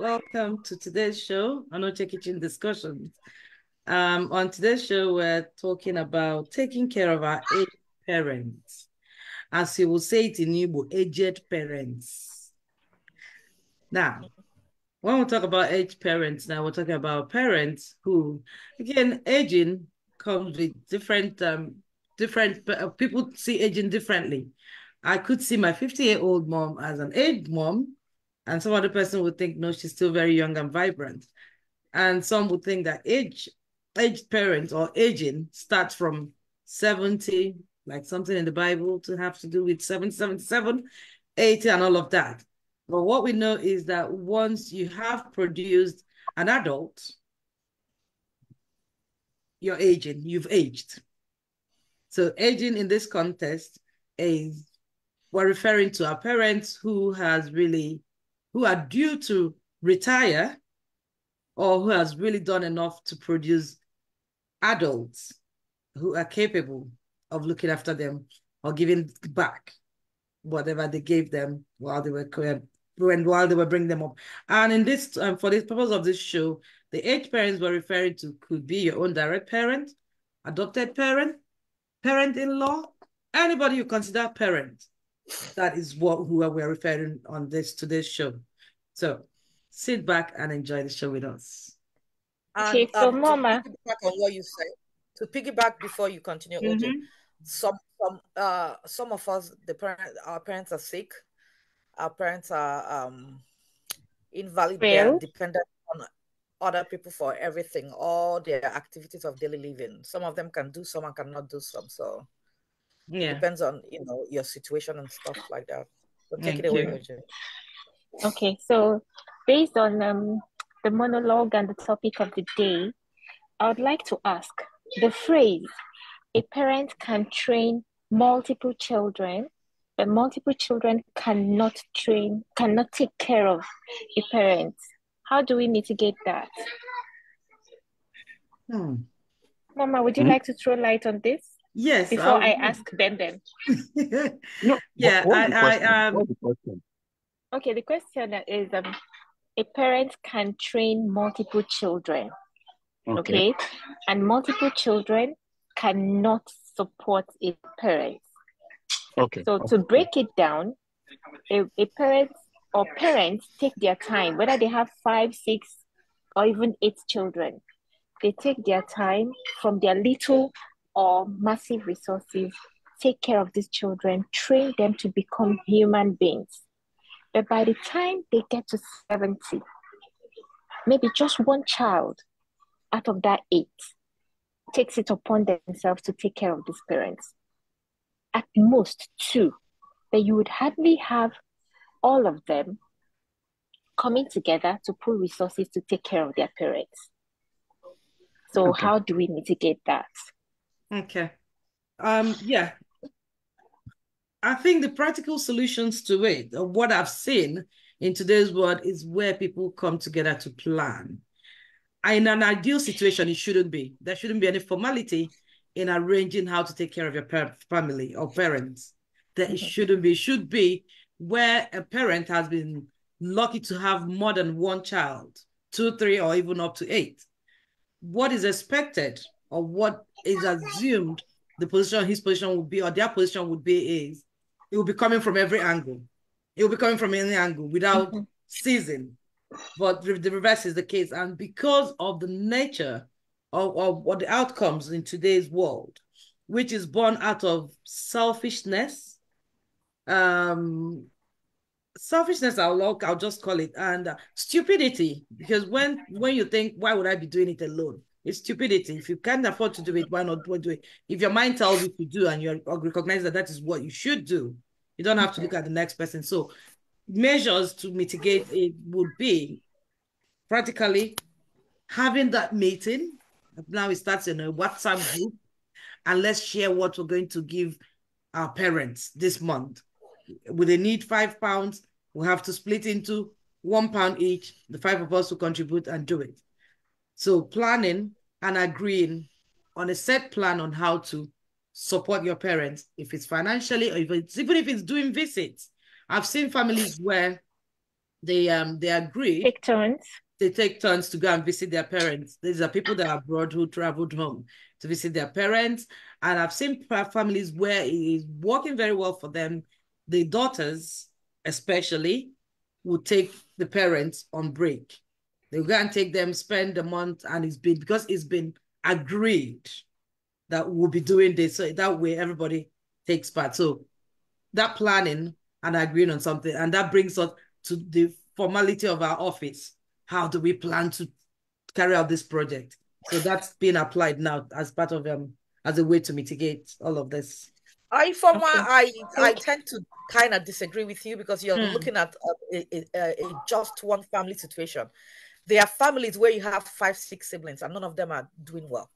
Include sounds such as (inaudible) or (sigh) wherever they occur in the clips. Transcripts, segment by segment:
Welcome to today's show, Anoche Kitchen Discussions. Um, on today's show, we're talking about taking care of our aged parents. As you will say it in Igbo, aged parents. Now, when we talk about aged parents, now we're talking about parents who, again, aging comes with different, um, different uh, people see aging differently. I could see my 50 year old mom as an aged mom, and some other person would think, no, she's still very young and vibrant. And some would think that age, aged parents or aging starts from 70, like something in the Bible to have to do with 777, 80, and all of that. But what we know is that once you have produced an adult, you're aging, you've aged. So aging in this context is we're referring to our parents who has really who are due to retire or who has really done enough to produce adults who are capable of looking after them or giving back whatever they gave them while they were when while they were bringing them up. And in this, um, for the purpose of this show, the age parents we're referring to could be your own direct parent, adopted parent, parent-in-law, anybody you consider parent that is what who we're referring on this today's show. So sit back and enjoy the show with us. Okay, and, so um, Mama, to piggyback on what you said, to piggyback before you continue, mm -hmm. some some uh some of us the parent our parents are sick, our parents are um invalid, they're dependent on other people for everything, all their activities of daily living. Some of them can do some and cannot do some. So yeah. Depends on, you know, your situation and stuff like that. So take Thank it away, Roger. Okay, so based on um, the monologue and the topic of the day, I would like to ask the phrase a parent can train multiple children, but multiple children cannot train, cannot take care of a parent. How do we mitigate that? Hmm. Mama, would you hmm? like to throw light on this? Yes. Before I'll... I ask Ben Ben. (laughs) no, yeah, what, I, I um the Okay, the question is um a parent can train multiple children. Okay. okay. And multiple children cannot support a parent. Okay. So okay. to break it down, a, a parent or parents take their time, whether they have five, six, or even eight children. They take their time from their little or massive resources, take care of these children, train them to become human beings. But by the time they get to 70, maybe just one child out of that eight takes it upon themselves to take care of these parents. At most two, but you would hardly have all of them coming together to pool resources to take care of their parents. So, okay. how do we mitigate that? Okay. Um, yeah. I think the practical solutions to it, what I've seen in today's world, is where people come together to plan. In an ideal situation, it shouldn't be. There shouldn't be any formality in arranging how to take care of your family or parents. That it shouldn't be. It should be where a parent has been lucky to have more than one child, two, three, or even up to eight. What is expected or what is assumed the position his position would be or their position would be is it will be coming from every angle. It will be coming from any angle without mm-hmm. ceasing. But the reverse is the case. And because of the nature of, of what the outcomes in today's world, which is born out of selfishness, um, selfishness I'll, I'll just call it and uh, stupidity because when when you think why would i be doing it alone it's stupidity. If you can't afford to do it, why not do it? If your mind tells you to do and you recognize that that is what you should do, you don't have to look at the next person. So measures to mitigate it would be practically having that meeting. Now it starts in a WhatsApp group and let's share what we're going to give our parents this month. Will they need five pounds? We'll have to split into one pound each. The five of us will contribute and do it. So planning and agreeing on a set plan on how to support your parents, if it's financially or if it's, even if it's doing visits. I've seen families where they um they agree take turns. They take turns to go and visit their parents. These are people that are abroad who traveled home to visit their parents. And I've seen families where it is working very well for them. The daughters, especially, will take the parents on break. They'll go and take them, spend a month, and it's been because it's been agreed that we'll be doing this. So that way everybody takes part. So that planning and agreeing on something, and that brings us to the formality of our office. How do we plan to carry out this project? So that's being applied now as part of um as a way to mitigate all of this. I, for okay. I I tend to kind of disagree with you because you're hmm. looking at a, a, a, a, just one family situation. There are families where you have five, six siblings, and none of them are doing well.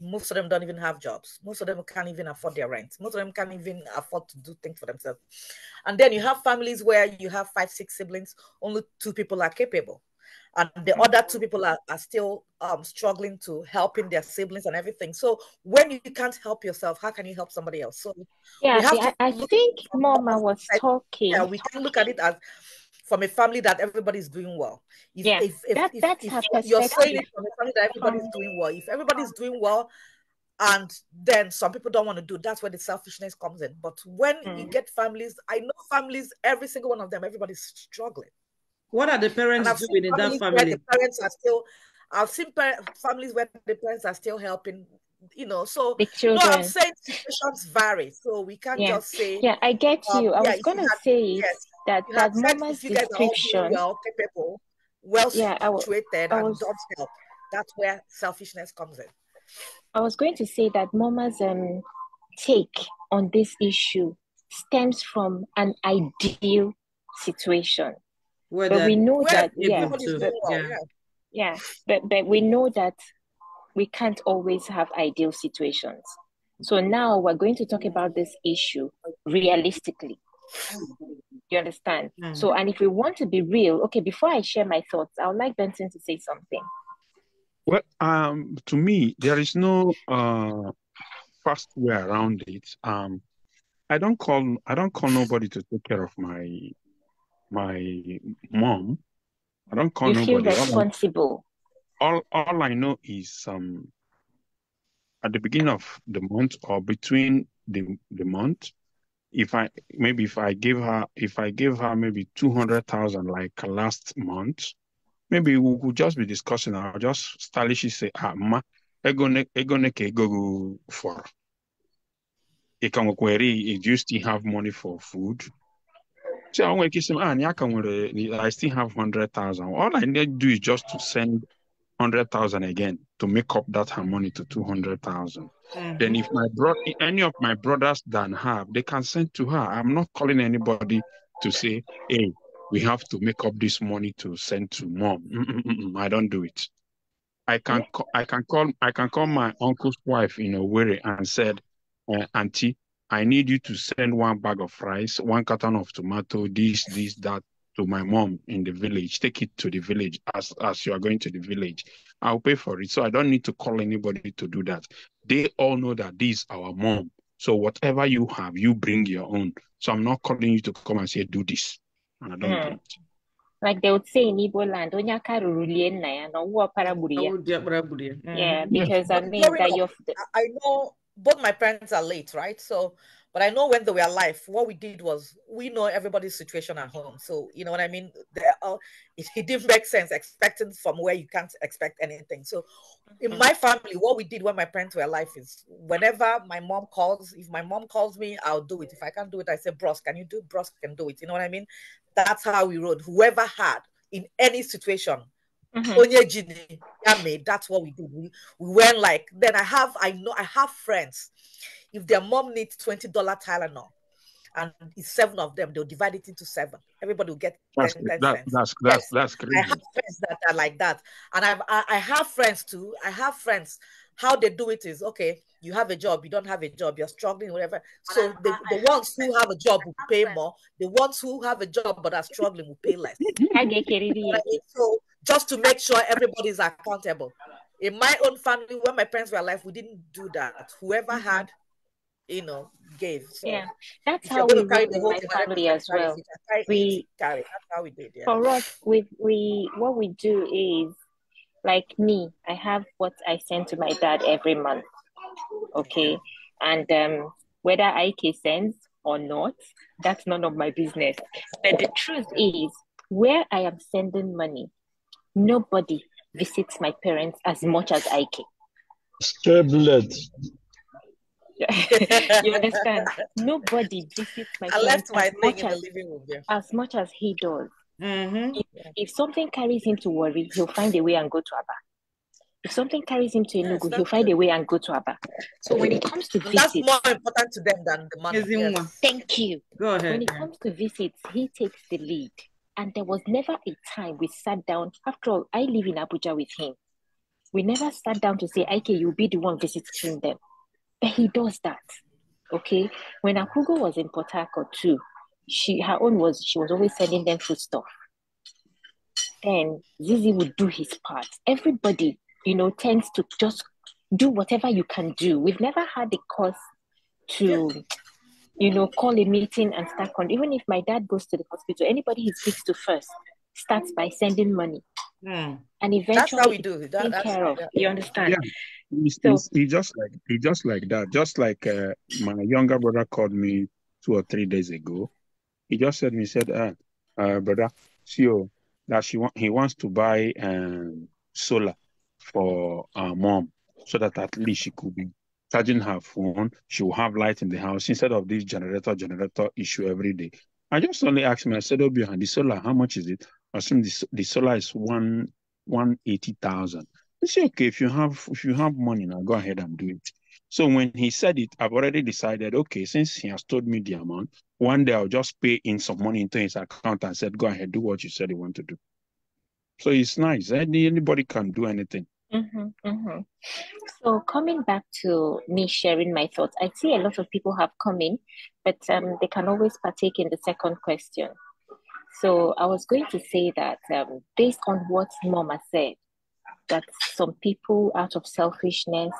Most of them don't even have jobs. Most of them can't even afford their rent. Most of them can't even afford to do things for themselves. And then you have families where you have five, six siblings, only two people are capable and the other two people are, are still um, struggling to helping their siblings and everything. So when you can't help yourself, how can you help somebody else? So yeah, I, I think Mama was talking. Yeah, we can look at it as from a family that everybody's doing well. If, yeah, if, if, that, if, that's if you're saying it from a family that everybody's doing well. If everybody's doing well, and then some people don't want to do that's where the selfishness comes in. But when mm. you get families, I know families, every single one of them, everybody's struggling. What are the parents doing in that family? the parents are still, I've seen families where the parents are still helping. You know, so the children. No, I'm saying situations vary, so we can't yeah. just say. Yeah, I get um, you. I yeah, was gonna say yes, that that mama's description. Well, capable, well yeah, situated, I was, and don't help. That's where selfishness comes in. I was going to say that mama's um take on this issue stems from an ideal situation but we know that yeah, but, yeah, yeah, but but we know that we can't always have ideal situations. So now we're going to talk about this issue realistically. You understand? Mm. So, and if we want to be real, okay, before I share my thoughts, I would like Benson to say something. Well, um, to me, there is no uh, fast way around it. Um, I don't call I don't call nobody to take care of my my mom. I don't call you nobody. feel responsible. All, all, all I know is um at the beginning of the month or between the the month, if I maybe if I give her if I give her maybe two hundred thousand like last month, maybe we could just be discussing. I'll just stylishly say, ah, ma, ego ne ego ne ke go for. It can query. Do you still have money for food? So I want to say, ah, I still have 100,000. All I need to do is just to send 100,000 again to make up that her money to 200,000. Mm-hmm. Then if my bro any of my brothers don't have, they can send to her. I'm not calling anybody to say, hey, we have to make up this money to send to mom. Mm-mm-mm-mm. I don't do it. I can yeah. I can call I can call my uncle's wife in a way and said, uh, auntie, I need you to send one bag of rice, one carton of tomato, this, this, that to my mom in the village. Take it to the village as, as you are going to the village. I'll pay for it. So I don't need to call anybody to do that. They all know that this is our mom. So whatever you have, you bring your own. So I'm not calling you to come and say, do this. And I don't mm. do it. Like they would say in Igbo land, yeah, because I mean that you're. I know both my parents are late, right? So, but I know when they were alive, what we did was we know everybody's situation at home. So, you know what I mean? Uh, (laughs) it, it, didn't make sense expecting from where you can't expect anything. So, in mm-hmm. my family, what we did when my parents were alive is whenever my mom calls, if my mom calls me, I'll do it. If I can't do it, I say, Bros, can you do? Bros can do it. You know what I mean? That's how we rode. Whoever had in any situation, mm-hmm. that's what we did. We, we went like then I have I know I have friends. If their mom needs $20 Tylenol and it's seven of them, they'll divide it into seven. Everybody will get that's 10, 10 that, cents. That's that's yes. that's crazy. I have friends that are like that. And I've I, I have friends too. I have friends. How they do it is okay, you have a job, you don't have a job, you're struggling, whatever. So the, the ones who have a job will pay more. The ones who have a job but are struggling will pay less. (laughs) so just to make sure everybody's accountable. In my own family, when my parents were alive, we didn't do that. Whoever mm-hmm. had you know, gave. So yeah, that's how we carry the whole family as well. we carry. That's how we do it. Yeah. For us, with we what we do is like me. I have what I send to my dad every month. Okay, and um, whether IK sends or not, that's none of my business. But the truth is, where I am sending money, nobody visits my parents as much as IK. Stablet. (laughs) you understand? (laughs) Nobody visits my I left my thing in as, the living room there. as much as he does. Mm-hmm. If, if, something carries him to Owerri, he'll find a way and go to Aba. If something carries him to Enugu, yes, he'll find a way and go to Aba. So when it comes to visits, that's more important to them than the money. Yes. Thank you. Go ahead. When it comes to visits, he takes the lead. And there was never a time we sat down. After all, I live in Abuja with him. We never sat down to say, okay, you'll be the one visiting them. But he does that. Okay. When Akugo was in Port Harcourt too, she her own was she was always sending them food stuff. Then Zizi would do his part. Everybody, you know, tends to just do whatever you can do. We've never had the cause to, you know, call a meeting and start on. Even if my dad goes to the hospital, anybody he speaks to first starts by sending money. Mm. And eventually, that's how we do it. That, care of. You understand? Yeah. He's, so, he's, he just like he just like that. Just like uh, my younger brother called me two or three days ago. He just said me said, uh, uh brother, see you that she want he wants to buy um solar for our mom so that at least she could be charging her phone. She will have light in the house instead of this generator generator issue every day. I just only asked me. I said, "Oh, behind the solar, how much is it?" I assume the, the solar is one one eighty thousand. I say, okay, if you have if you have money now, go ahead and do it. So when he said it, I've already decided, okay, since he has told me the amount, one day I'll just pay in some money into his account and said, go ahead, do what you said you want to do. So it's nice. Any, anybody can do anything. Mm-hmm, mm-hmm. So coming back to me sharing my thoughts, I see a lot of people have come in, but um, they can always partake in the second question. So I was going to say that um, based on what Mama said, that some people out of selfishness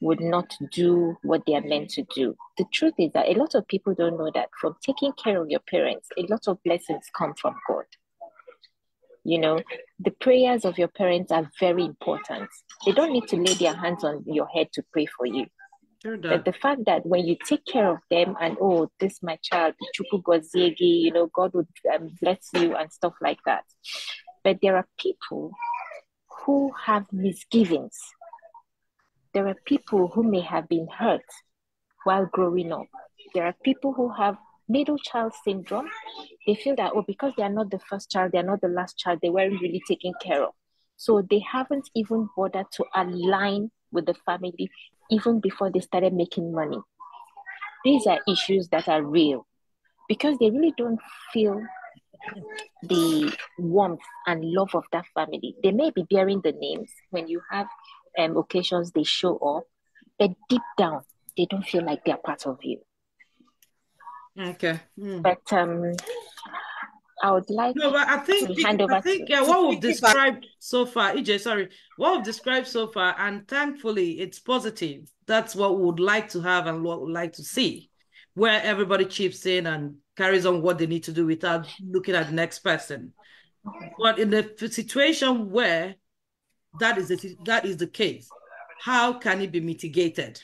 would not do what they are meant to do. The truth is that a lot of people don't know that from taking care of your parents, a lot of blessings come from God. You know, the prayers of your parents are very important. They don't need to lay their hands on your head to pray for you. But the fact that when you take care of them and oh, this my child, you know, God would um, bless you and stuff like that. But there are people who have misgivings. There are people who may have been hurt while growing up. There are people who have middle child syndrome. They feel that, oh, because they are not the first child, they are not the last child, they weren't really taken care of. So they haven't even bothered to align with the family even before they started making money. These are issues that are real because they really don't feel the warmth and love of that family. They may be bearing the names when you have um, occasions they show up, but deep down they don't feel like they're part of you. Okay. Mm. But um, I would like no, but I think hand over I think yeah, what we've described so far, EJ, sorry, what we've described so far, and thankfully it's positive. That's what we would like to have and what we would like to see, where everybody chips in and carries on what they need to do without looking at the next person. But in the situation where that is the, that is the case, how can it be mitigated?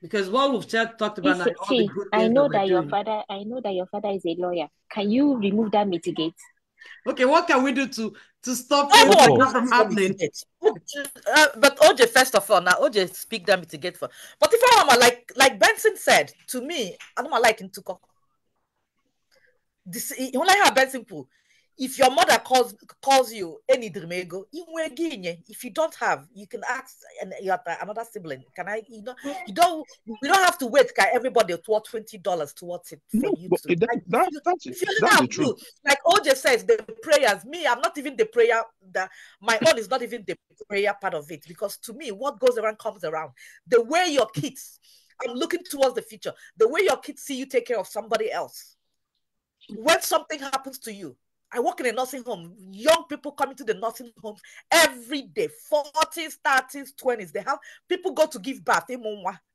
Because what we've just talked about now, see, I know that, that your doing. father, I know that your father is a lawyer. Can you remove that mitigate? Okay, what can we do to to stop oh, from happening? Uh, but OJ, first of all, now OJ speak that mitigate for. But if I'm like like Benson said to me, I don't like him to come. This, only have Benson pool if your mother calls calls you any drimego if you don't have you can ask and another sibling. Can i you know you don't we don't have to wait can everybody to 20 dollars towards it for no, you to that, like, that, that's, you that's have to, like oj says the prayers me i'm not even the prayer that my own is not even the prayer part of it because to me what goes around comes around. The way your kids i'm looking towards the future the way your kids see you take care of somebody else when something happens to you I work in a nursing home. Young people coming to the nursing homes every day, 40s, 30s, 20s. They have people go to give birth. They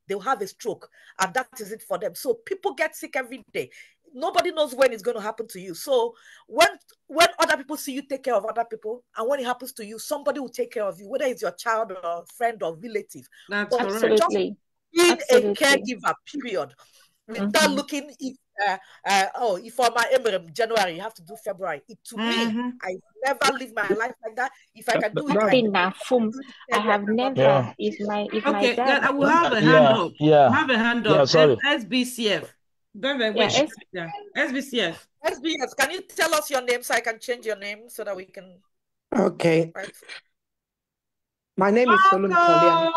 they'll have a stroke, and that is it for them. So people get sick every day. Nobody knows when it's going to happen to you. So when when other people see you take care of other people, and when it happens to you, somebody will take care of you, whether it's your child or friend or relative. That's but Absolutely. being Absolutely. a caregiver, period, without mm-hmm. looking if uh, uh, oh, if for my Eminem January, you have to do February. It, to mm-hmm. me, I never live my life like that. If I can do it, I, I have never. Yeah. If my if okay, my dad, I will have a hand yeah, up. Yeah, have a hand up. Yeah, sorry. SBCF. Very, yeah, S- yeah. SBCF. SBCF. Can you tell us your name so I can change your name so that we can? Okay. My name is Solomon Collier.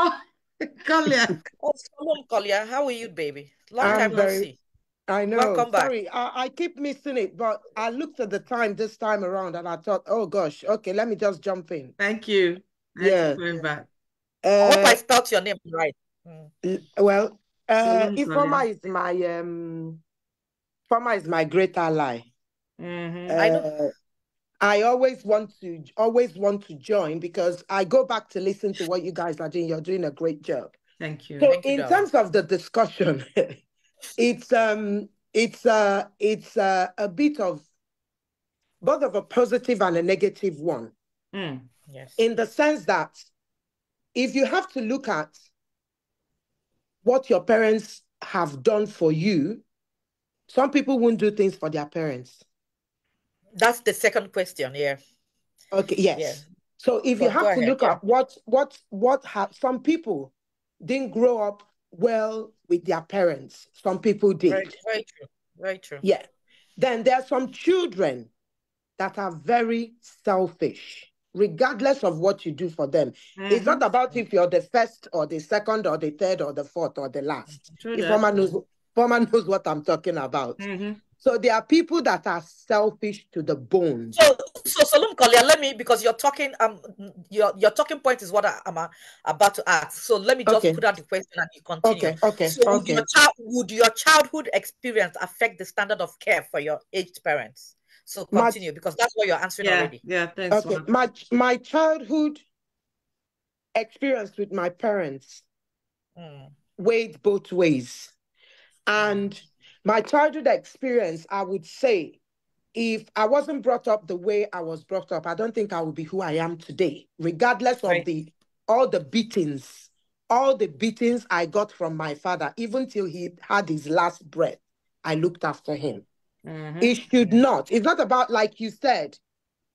(laughs) Collier. Oh, Solomon Collier. How are you, baby? Long I'm time very, no see. I know. Welcome Sorry, I, I, keep missing it, but I looked at the time this time around and I thought, oh gosh, okay, let me just jump in. Thank you. Thanks yeah. Going back. Uh, I hope I spelled your name right. Mm. Well, uh, Ifeoma is my um, Ifeoma is my great ally. Mm-hmm. Uh, I know. I always want to always want to join because I go back to listen to what you guys are doing. You're doing a great job. Thank you. So, Thank in you, terms of the discussion, (laughs) it's um it's uh it's uh, a bit of both of a positive and a negative one. Mm. Yes. In the sense that if you have to look at what your parents have done for you, some people won't do things for their parents. That's the second question, yeah. Okay, yes. Yeah. So if but you have to ahead, look yeah. at what what what have some people didn't grow up well with their parents. Some people did. Very, very true. Very true. Yeah. Then there are some children that are very selfish, regardless of what you do for them. Mm-hmm. It's not about if you're the first or the second or the third or the fourth or the last. True if Former knows, Former knows what I'm talking about. Mm-hmm. So there are people that are selfish to the bone. So, so Salum Kolia, let me because you're talking. Um, your your talking point is what I, am uh, about to ask. So let me just okay. put out the question and you continue. Okay, okay, so okay. Would your, child, would your childhood experience affect the standard of care for your aged parents? So continue my, because that's what you're answering yeah, already. Yeah, thanks. Okay, my my childhood experience with my parents mm. weighed both ways, and my childhood experience, I would say, if I wasn't brought up the way I was brought up, I don't think I would be who I am today, regardless right. of the all the beatings, all the beatings I got from my father, even till he had his last breath. I looked after him. Mm-hmm. It should not. It's not about, like you said,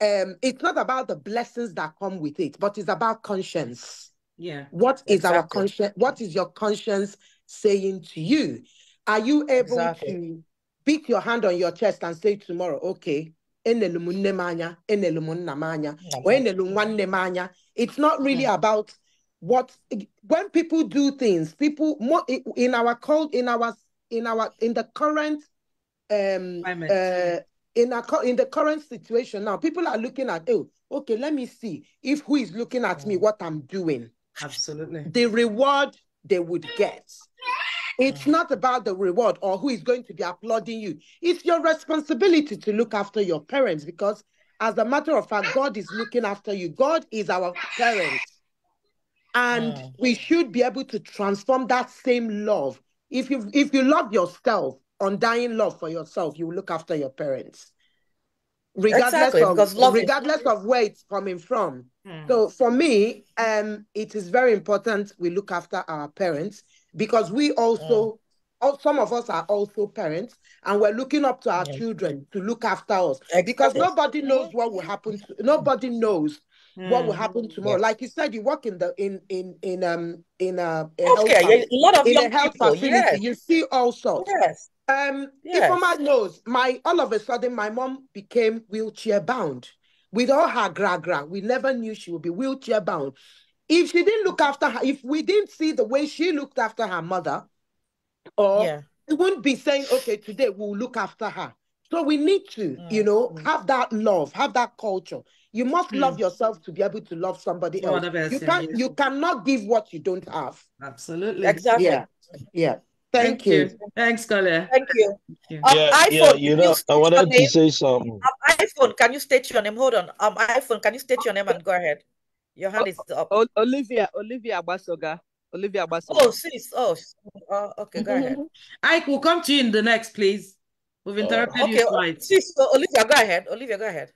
um, it's not about the blessings that come with it, but it's about conscience. Yeah. What is exactly. our conscience? What is your conscience saying to you? Are you able exactly. to beat your hand on your chest and say tomorrow, okay, it's not really about what when people do things, people more in our cult, in our in our in the current um uh, in our in the current situation now, people are looking at oh, okay, let me see if who is looking at me, what I'm doing. Absolutely. The reward they would get. It's not about the reward or who is going to be applauding you. It's your responsibility to look after your parents because, as a matter of fact, God is looking after you. God is our parent. And mm. we should be able to transform that same love. If you if you love yourself, undying love for yourself, you will look after your parents. Regardless exactly, of regardless is- of where it's coming from. Mm. So for me, um, it is very important we look after our parents because we also, mm. some of us are also parents and we're looking up to our children to look after us because nobody knows what will happen. To, nobody knows what will happen mm. tomorrow. Like you said, you work in the in in in um in a, a okay, health, a lot of in a health people, facility. Yes. You see also. Yes. Um, yes. if my knows, my all of a sudden my mom became wheelchair bound with all her gra gra. We never knew she would be wheelchair bound. If she didn't look after her, if we didn't see the way she looked after her mother, or yeah. we wouldn't be saying, okay, today we'll look after her. So we need to, mm. you know, mm. have that love, have that culture. You must mm. love yourself to be able to love somebody else. you can yes. you cannot give what you don't have. Absolutely. Exactly. Yeah. Yeah. Thank, Thank you. you. Thanks, Kale. Thank you. Thank you. Um, iPhone, yeah, you know, I wanted to say something. Um, iPhone, can you state your name? Hold on. Um, iPhone, can you state your name and go ahead? Your hand is up. Olivia, Olivia Basoga. Olivia Basoga. Oh, sis. Oh, uh, okay, go ahead. Ike, we'll come to you in the next, please. We've oh, interrupted uh, okay, you twice. Sis, so Olivia, go ahead. Olivia, go ahead.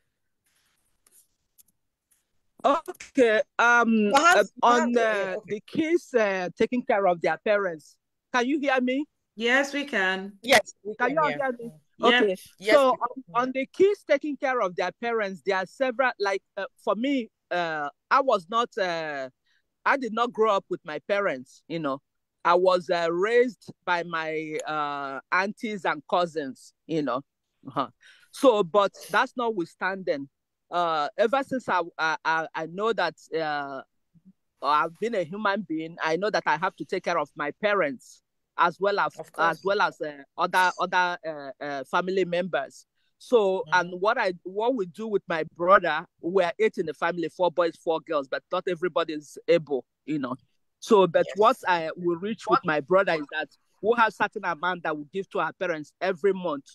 Okay. Um, perhaps, uh, on uh, okay. the kids uh, taking care of their parents. Can you hear me? Yes, we can. Yes. We can, can you hear me? Okay. Yes. So on, on, the kids taking care of their parents, there are several. Like uh, for me, uh, I was not. Uh, I did not grow up with my parents. You know, I was uh, raised by my uh, aunties and cousins. You know, uh-huh. so but that's notwithstanding. Uh, ever since I I, I know that uh, I've been a human being, I know that I have to take care of my parents as well as as well as uh, other other uh, uh, family members. So mm-hmm. and what I what we do with my brother, we're eight in the family, four boys, four girls, but not everybody is able, you know. So, but yes. what I will reach with my brother is that we have certain amount that we give to our parents every month.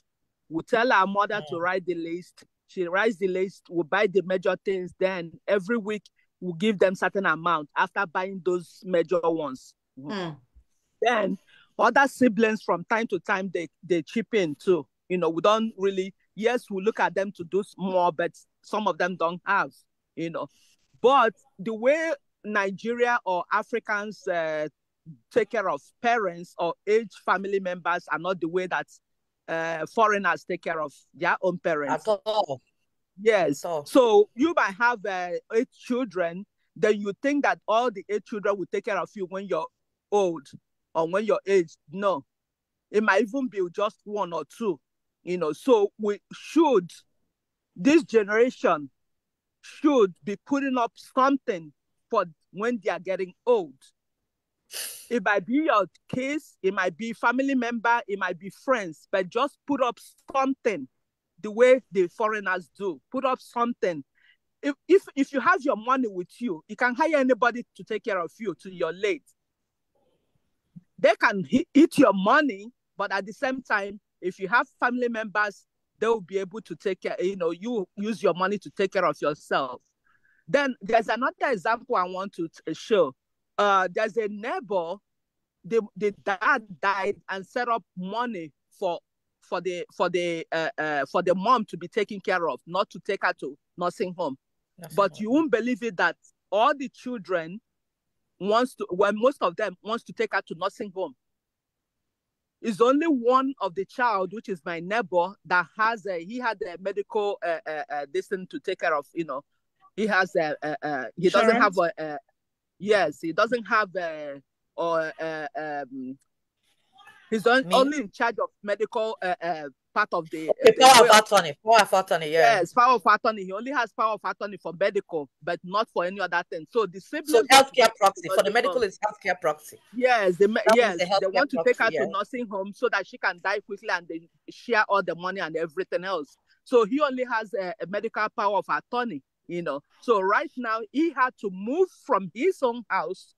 We tell our mother mm-hmm. to write the list. She writes the list. We buy the major things. Then every week we give them certain amount after buying those major ones. Mm. Then other siblings from time to time they they chip in too. You know, we don't really yes, we look at them to do more, but some of them don't have, you know. But the way Nigeria or Africans uh, take care of parents or age family members are not the way that uh, foreigners take care of their own parents. At all. Yes. At all. So you might have uh, eight children, then you think that all the eight children will take care of you when you're old or when you're aged. No, it might even be just one or two, you know. So we should, this generation should be putting up something for when they are getting old. It might be your case, it might be family member, it might be friends, but just put up something the way the foreigners do. Put up something. If, if if you have your money with you, you can hire anybody to take care of you till you're late they can eat your money, but at the same time, if you have family members, they will be able to take care, you know, you use your money to take care of yourself. Then there's another example I want to show. Uh, there's a neighbor, the, the dad died and set up money for for the for the uh, uh, for the mom to be taken care of, not to take her to nursing home. But you won't believe it that all the children wants to, well, most of them wants to take her to nursing home. It's only one of the child, which is my neighbor, that has a, he had a medical, uh, uh, uh this thing to take care of, you know, he has a, a, a he Insurance? doesn't have a, a, yes, he doesn't have a, or, uh, um, he's on, only in charge of medical uh, uh, part of the, okay, the power of attorney. Power of attorney, yeah. Yes, power of attorney. He only has power of attorney for medical, but not for any other thing. So the siblings. So healthcare proxy for the medical is healthcare proxy. Yes, the, yes, the they want to proxy, take her yeah. to nursing home so that she can die quickly and they share all the money and everything else. So he only has a, a medical power of attorney. You know, so right now he had to move from his own house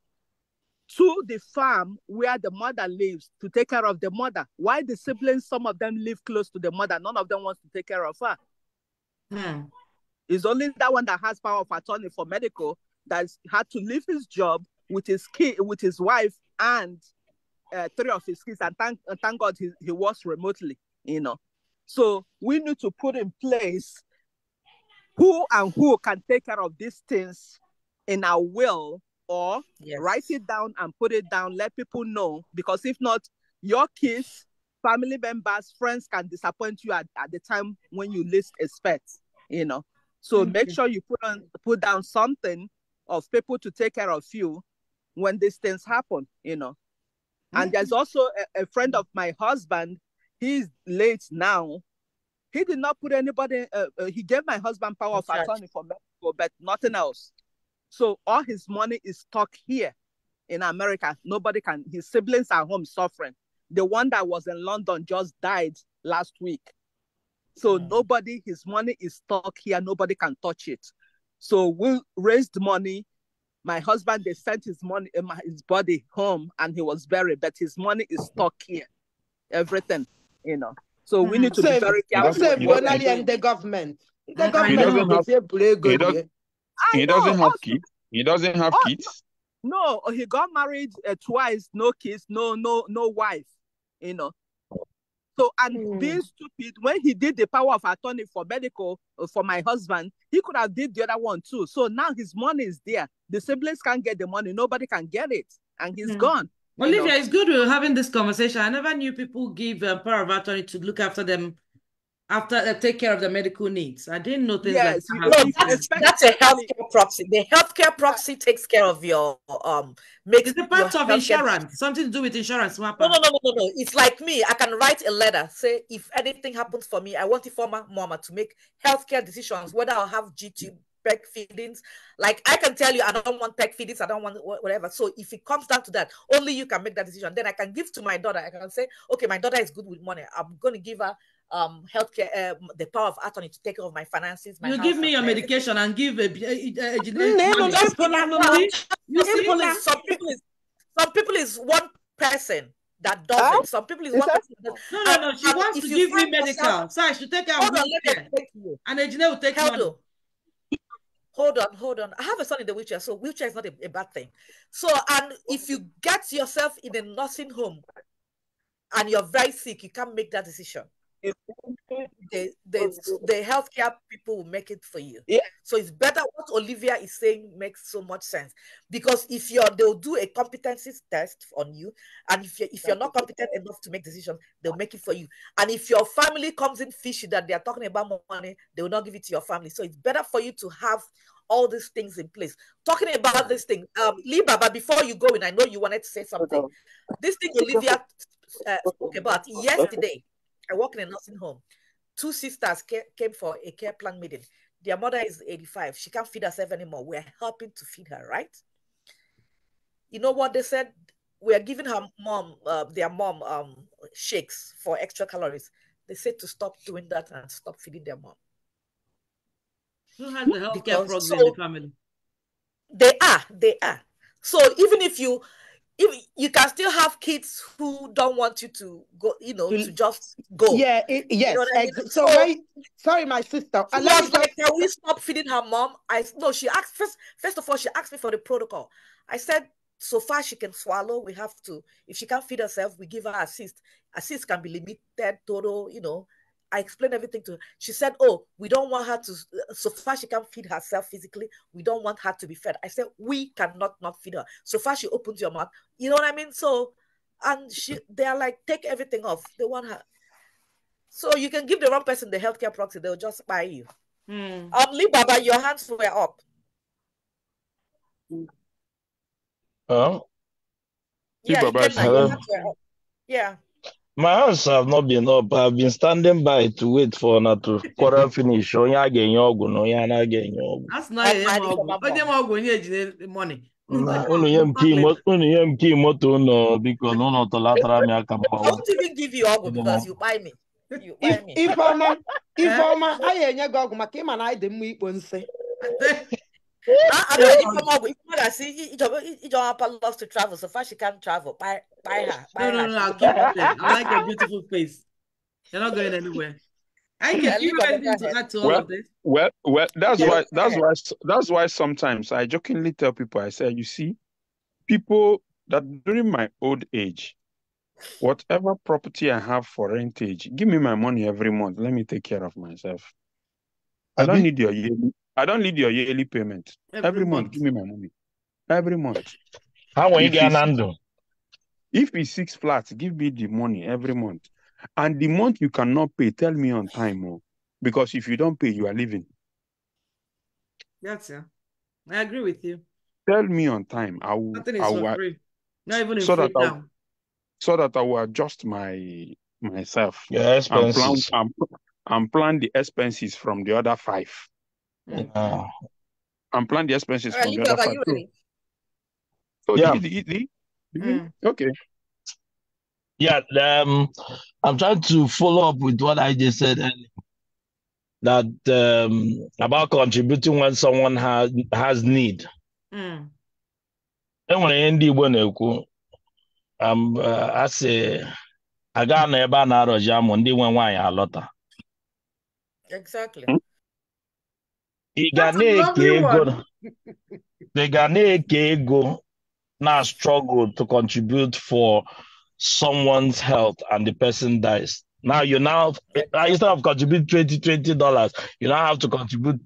to the farm where the mother lives to take care of the mother. Why the siblings, some of them live close to the mother, none of them wants to take care of her. Hmm. It's only that one that has power of attorney for medical that had to leave his job with his kid, with his wife and uh, three of his kids, and thank, thank God he, he works remotely, you know. So we need to put in place who and who can take care of these things in our will or yes. write it down and put it down let people know because if not your kids family members friends can disappoint you at, at the time when you least expect you know so mm-hmm. make sure you put on put down something of people to take care of you when these things happen you know mm-hmm. and there's also a, a, friend of my husband he's late now he did not put anybody uh, uh, he gave my husband power of attorney for medical but nothing else so all his money is stuck here in America. Nobody can, his siblings are home suffering. The one that was in London just died last week. So mm. nobody, his money is stuck here. Nobody can touch it. So we raised money. My husband, they sent his money, uh, his body home and he was buried, but his money is stuck here. Everything, you know. So we need to same, be very careful. Same, the government. The government, he doesn't have, he doesn't have kids. He doesn't have oh, kids. No, he got married uh, twice, no kids, no, no, no wife. You know. So and mm. being stupid, when he did the power of attorney for medical uh, for my husband, he could have did the other one too. So now his money is there. The siblings can't get the money. Nobody can get it, and he's mm. gone. Olivia, know? it's good we're having this conversation. I never knew people give uh, power of attorney to look after them after uh, take care of the medical needs. I didn't know things yes, like that. No, that's, that's a healthcare proxy. The healthcare proxy takes care of your um makes it's a part of insurance, something to do with insurance. No, no, no, no, no, no. It's like me. I can write a letter, say if anything happens for me, I want the former mama to make healthcare decisions, whether I'll have GT peg feedings. Like I can tell you, I don't want peg feedings, I don't want whatever. So if it comes down to that, only you can make that decision. Then I can give to my daughter. I can say, okay, my daughter is good with money. I'm going to give her um healthcare um, the power of attorney to take care of my finances my you give me your medication and give a, a, a, a no, people is, some people is some people is one person that does huh? it. Some people is one person. no, no, no. She wants to give me medical. Yourself, so I should take care of wheelchair. And engineer will take Hold money. On. Hold on, hold on. I have a son in the wheelchair, so wheelchair is not a, a bad thing. So, and if you get yourself in a nursing home and you're very sick, you can't make that decision the, the, the healthcare people will make it for you. Yeah. So it's better what Olivia is saying makes so much sense because if you're they'll do a competency test on you, and if you're if you're not competent enough to make decisions, they'll make it for you. And if your family comes in fishy that they're talking about more money, they will not give it to your family. So it's better for you to have all these things in place. Talking about this thing, um, Lee Baba, before you go in, I know you wanted to say something. This thing Olivia uh, spoke about yesterday I work in a nursing home. Two sisters came for a care plan meeting. Their mother is 85. She can't feed herself anymore. We're helping to feed her, right? You know what they said? We are giving her mom, uh, their mom, um, shakes for extra calories. They said to stop doing that and stop feeding their mom. Who has the healthcare program so, in the family? They are. They are. So even if you if you can still have kids who don't want you to go, you know, to mm. just go. Yeah, it, yes. You know I mean? So, so sorry, my sister. She was like, can we stop feeding her mom? I no, she asked first. First of all, she asked me for the protocol. I said, so far she can swallow. We have to. If she can't feed herself, we give her assist. Assist can be limited, total, you know, I explained everything to her. She said, Oh, we don't want her to, so far she can feed herself physically, we don't want her to be fed. I said, We cannot not feed her. So far she opens your mouth. You know what I mean? So, and she, they are like, Take everything off. They want her. So you can give the wrong person the healthcare proxy, they'll just buy you. Hmm. Um, Lee Baba, your hands were up. Oh. Yeah, Baba, yeah. My hands have not been up. I've been standing by to wait for Ona to quarter finish. Onye a ga-enye ọgwụ na onye a na-aga enye ọgwụ. That's not enye m ọgwụ. Onye m ọgwụ onye ejide money. Unu nye m kii moto unu biko na unu tọlatara m aka m I won't even give you ọgwụ because you buy me. You buy me. Ifeọma, Ifeọma, (laughs) anyị enye gị ọgwụ maka ịma na anyị dị mma ikpo nsị. (laughs) Ijeoma loves to travel, so far she can't travel. Buy, buy her. Buy no, her. no, no, I'll keep it there. I like your beautiful face. You're not going anywhere. I can you have anything to add to well, all of this? Well, well, that's why that's why that's why sometimes I jokingly tell people I say, you see, people that during my old age, whatever property I have for rentage, give me my money every month. Let me take care of myself. I don't need your yearly I don't need your yearly payment. Every, Every month. month. give me my money. Every month. How are you get handle? If it's six flats, give me the money every month. And the month you cannot pay, tell me on time, oh, because if you don't pay, you are leaving. That's yeah. I agree with you. Tell me on time. I will. Nothing is I will, free. Not even so that I, so that I will adjust my myself. Yeah, expenses. And plan, and, and plan the expenses from the other five. Uh, and plan the expenses from the other side. So yeah. The, the, the, mm. Okay. Yeah, um, I'm trying to follow up with what I just said earlier. That um, about contributing when someone has has need. Mm. enwere ndị Igbo na-ekwu asị aga na ebe a na-arọji amụ ndị nwe nwaanyị alọta Exactly. Ị ga na-eke ego ị ga na-eke ego now struggle to contribute for someone's health and the person dies. Now you now instead of contribute 20 20 dollars, you now have to contribute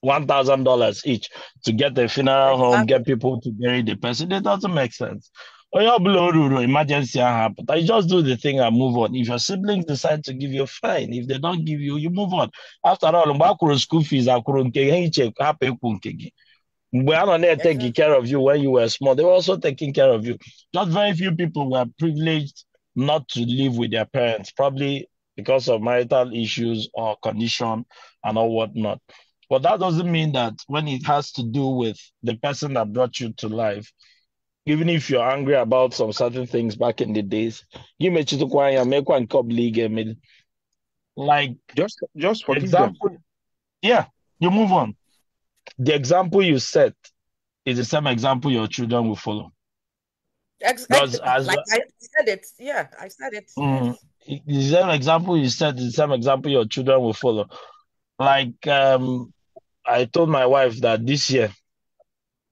one thousand dollars each to get the funeral home, get people to bury the person. It doesn't make sense. Or your blow emergency happen. I just do the thing and move on. If your siblings decide to give you, fine. If they don't give you, you move on. After all, mgbe school fees akwụrụ nke ihe iche hapụ ekwu nke gị. Mgbe a nọ taking care of you when you were small, they were also taking care of you. Just very few people were privileged not to live with their parents, probably because of marital issues or condition and all whatnot. But that doesn't mean that when it has to do with the person that brought you to life, even if you're angry about some certain things back in the days, you may choose to make one cup league like just just for example. Them. Yeah, you move on. The example you set is the same example your children will follow. Exactly. As, like I said it. Yeah, I said it. Mm, the same example you said, the same example your children will follow. Like um, I told my wife that this year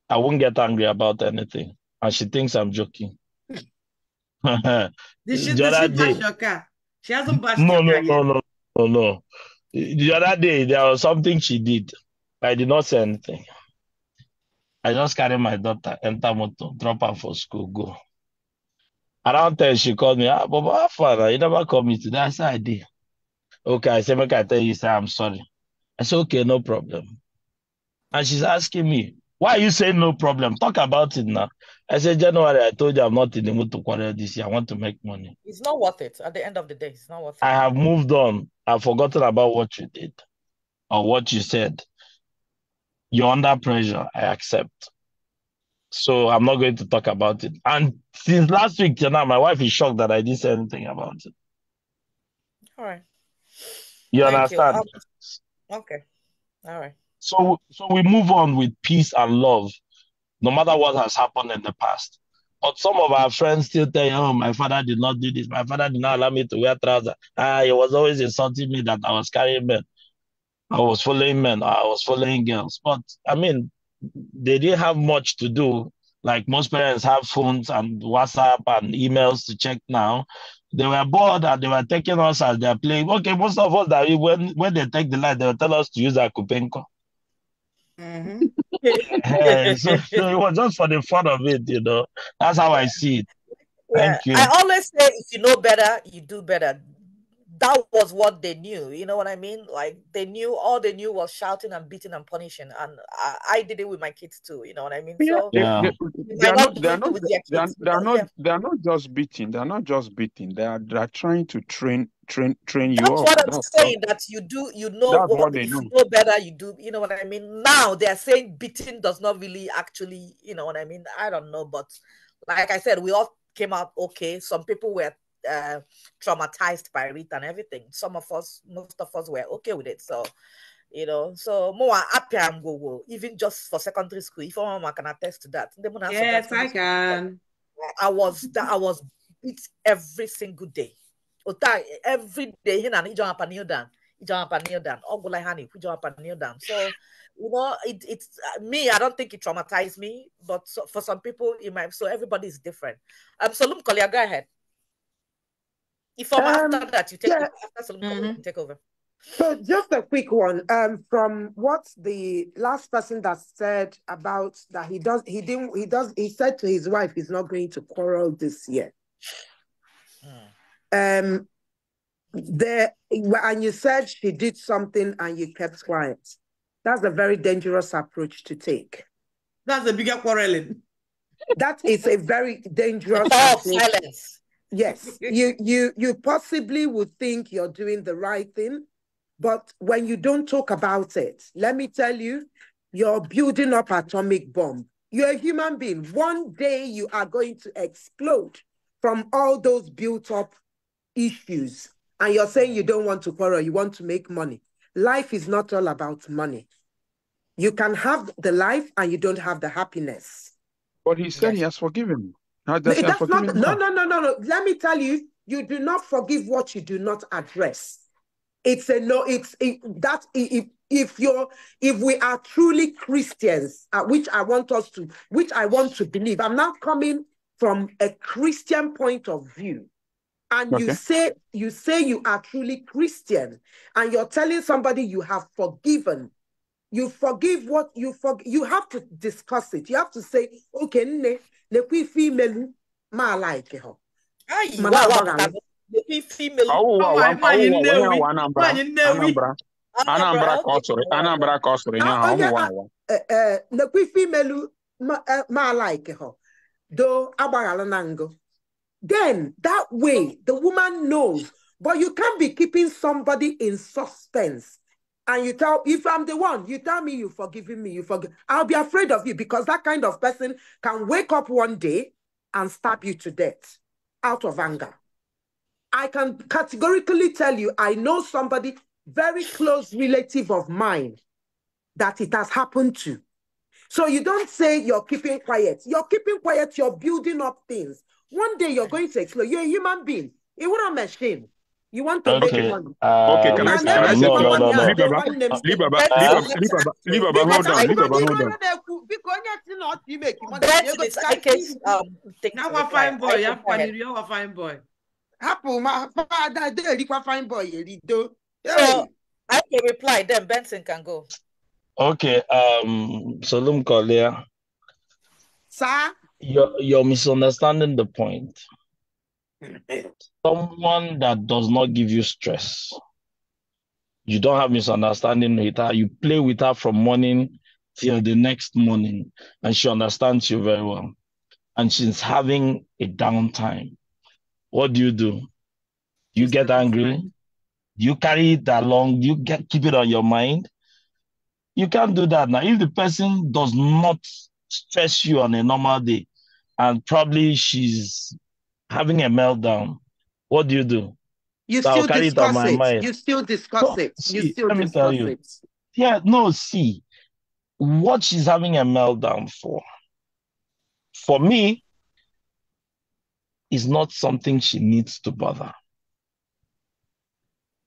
I won't get angry about anything and she thinks I'm joking. did she, did she your car? She hasn't bashed no, no, no, no, no, no. The other day there was something she did. I did not say anything. I just carried my daughter, enter motor, drop her for school, go. Around 10, she called me, ah, Baba, how far? You never called me today. I said, I did. Okay, I said, make I tell you, say, I'm sorry. I said, okay, no problem. And she's asking me, why are you saying no problem? Talk about it now. I said, January, I told you I'm not in the mood to quarrel this year. I want to make money. It's not worth it. At the end of the day, it's not worth it. I have moved on. I've forgotten about what you did or what you said. You're under pressure. I accept. So I'm not going to talk about it. And since last week till now, my wife is shocked that I didn't say anything about it. All right. You Thank understand? You. Okay. All right. So so we move on with peace and love, no matter what has happened in the past. But some of our friends still tell you, oh, my father did not do this. My father did not allow me to wear trousers. Ah, he was always insulting me that I was carrying men. I was following men. I was following girls. But I mean, they didn't have much to do. Like most parents have phones and WhatsApp and emails to check now. They were bored and they were taking us as they're playing. Okay, most of us that when when they take the light, they will tell us to use Akupenko. Mm-hmm. so, (laughs) so, it was just for the fun of it, you know. That's how I see it. Thank yeah. you. I always say if you know better, you do better. That was what they knew. You know what I mean? Like they knew all they knew was shouting and beating and punishing. And I, I did it with my kids too. You know what I mean? So yeah. They, they, are not, they are not, they are, they are not, they are not just beating. They are not just beating. They are, they are trying to train train train you that's up. what i'm that's saying what, that you do you know what, what they know. know better you do you know what i mean now they're saying beating does not really actually you know what i mean i don't know but like i said we all came out okay some people were uh, traumatized by it and everything some of us most of us were okay with it so you know so more happy and go even just for secondary school if mama can attest to that yes i can i was that i was beat every single day every day he na ijọ apa kneel down. Kneel down. Ogula hani ijọ apa kneel down. So you know it, it's uh, me i don't think it traumatized me but so, for some people it might so everybody is different um Salum Kolia, go ahead if um, after that you take yeah. after Salum mm-hmm. take over. So just a quick one um from what the last person that said about that he does he didn't he does he said to his wife he's not going to quarrel this year. Hmm. Um there and you said she did something and you kept quiet. That's a very dangerous approach to take. That's a bigger quarreling. That is a very dangerous silence yes (laughs) you you you possibly would think you're doing the right thing but when you don't talk about it let me tell you you're building up atomic bomb you're a human being one day you are going to explode from all those built up issues and you're saying you don't want to quarrel, you want to make money. Life is not all about money. You can have the life and you don't have the happiness. But he said yes. he has forgiven. How does That's not, no, no, no, no, no. Let me tell you, you do not forgive what you do not address. It's a no, it's it, that if if you're if we are truly Christians, uh, which I want us to, which I want to believe, I'm not coming from a Christian point of view. And okay. you say you say you are truly Christian, and you're telling somebody you have forgiven. You forgive what you forgive. You have to discuss it. You have to say, okay, ne ne kwi female ma like her. Ayi, wow, wow, ne kwi female. Oh, wow, wow, wow, wow, Anambra, Anambra, Anambra ka ọ sụrụ, Anambra ka ọ sụrụ ihe ahụ, ụmụ nwaanyị. Ne kwi female ma like her. Do agbaghara na ngụ. Then that way the woman knows, but you can't be keeping somebody in suspense. And you tell if I'm the one, you tell me you forgiving me, you forgive. I'll be afraid of you because that kind of person can wake up one day and stab you to death out of anger. I can categorically tell you, I know somebody very close relative of mine that it has happened to. So you don't say you're keeping quiet. You're keeping quiet, you're building up things. One day you're going to explode. You're a human being. Want a machine. You want to okay. make money. Uh, okay, can I, can I say no, no, no, no. Leave Baba, leave Baba, leave Baba, leave Baba, hold on, leave Baba, hold on. Now we're fine boy, yeah, funny, you're a fine boy. Happen, my father, there, you fine boy, you do. So, I can reply, then Benson can go. Okay, um, Salum Kolia. Sir? You're, you're misunderstanding the point. Someone that does not give you stress. You don't have misunderstanding with her. You play with her from morning till the next morning, and she understands you very well. And she's having a downtime. What do you do? You get angry. You carry it along. You get keep it on your mind. You can't do that now. If the person does not stress you on a normal day, and probably she's having a meltdown, what do you do? You so still discuss it. it. You still discuss it. You see, still let me tell you. It. Yeah, no, see, what she's having a meltdown for, for me, is not something she needs to bother.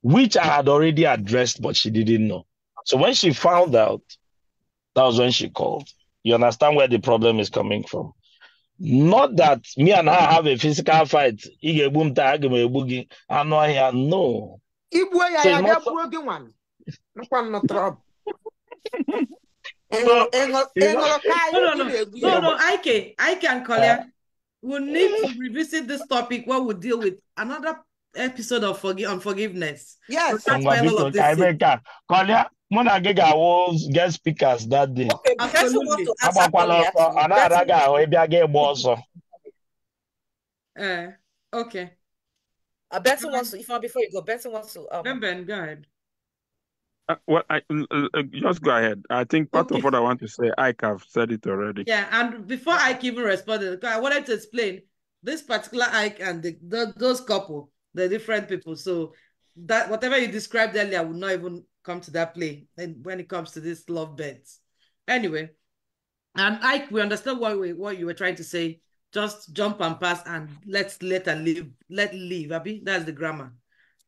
Which I had already addressed, but she didn't know. So when she found out, that was when she called. You understand where the problem is coming from? Not that me and her have a physical fight. I know I have no. no, no, no, no, no, Ike, Ike and Kolia, ah. we need to revisit this topic where we deal with another episode of forgive unforgiveness. Yes, so that's why all of this. Kolia, mụ na gị ga-awụ guest speakers that day agbakwala ọsọ a na-ara gị ahụ ịbịa gị ịgba ọsọ Uh, okay. Uh, Benson wants to, if not before you go, Benson wants to. Um... Ben, ben, go ahead. Uh, well, I, uh, just go ahead. I think part okay. of what I want to say, Ike have said it already. Yeah, and before Ike even responded, I wanted to explain this particular Ike and the, the, those couple, the different people. So that whatever you described earlier would not even come to that play and when it comes to this love beds. Anyway, and Ike, we understand what we, what you were trying to say. Just jump and pass and let's let her live. Let leave, Abby. That's the grammar.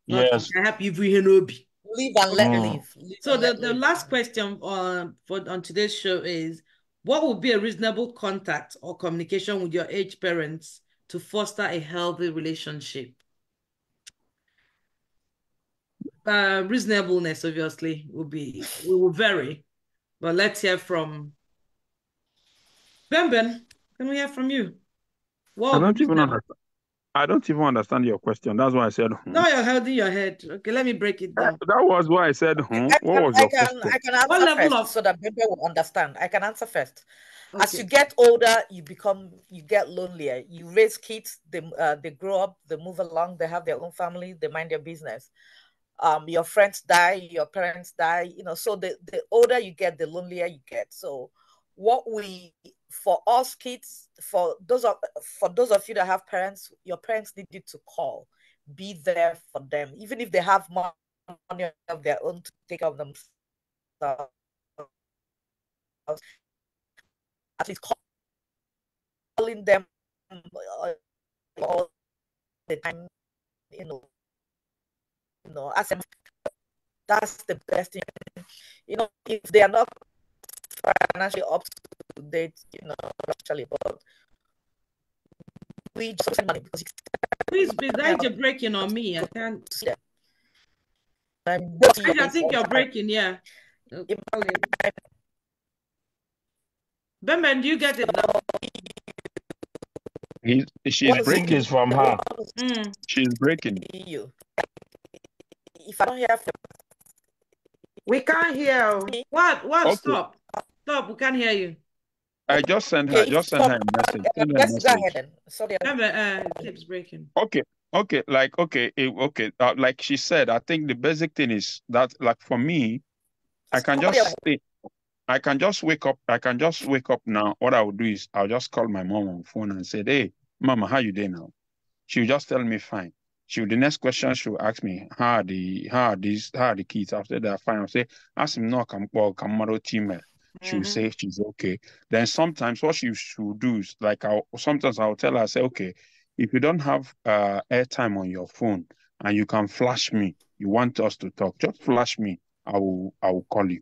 Not yes. I have you no. Leave and let mm. oh. leave. leave so the, the leave. last question on for on today's show is what would be a reasonable contact or communication with your age parents to foster a healthy relationship? Uh, reasonableness obviously will be will vary, but let's hear from Ben. Ben, can we hear from you? What I don't even understand. I don't even understand your question. That's why I said. Hmm. No, you're holding your head. Okay, let me break it down. That, that was why I said. Hmm. I what was I your can, question? I can answer what level first of... so that Bembe will understand. I can answer first. Okay. As you get older, you become you get lonelier. You raise kids, they uh, they grow up, they move along, they have their own family, they mind their business um, your friends die, your parents die, you know, so the, the older you get, the lonelier you get. So what we for us kids, for those of for those of you that have parents, your parents need you to call, be there for them, even if they have money of their own to take care of themselves. At least calling them uh, all the time, you know, you know, as that's the best thing you know, if they are not financially up to date, you know, actually, but we just money because please, besides you're breaking on me, I can't see that. I think you're breaking, yeah. Ben, do you get it now? He's, she's What breaking. from her? Mm. She's breaking. You. If I don't hear from We can't hear. What? What? Okay. Stop. Stop. We can't hear you. I just sent her. Okay, Just sent her a message. Send her a Let's go message. ahead then. Sorry. I- Remember, uh, it keeps breaking. Okay, okay, like okay, eh, okay. Uh, like she said, I think the basic thing is that, like for me, I can Somebody just else. stay. I can just wake up. I can just wake up now. What I will do is I'll just call my mom on phone and say, "Hey, Mama, how you doing now?" She'll just tell me fine. She the next question she'll ask me, "How are the how are these how are the kids?" I'll say they're fine. I'll say, "Ask him no, come well, come model team." She'll Mhm. say she's okay. Then sometimes what she should do is like I'll sometimes I'll tell her, I say, okay, if you don't have uh airtime on your phone and you can flash me, you want us to talk, just flash me. I will I will call you.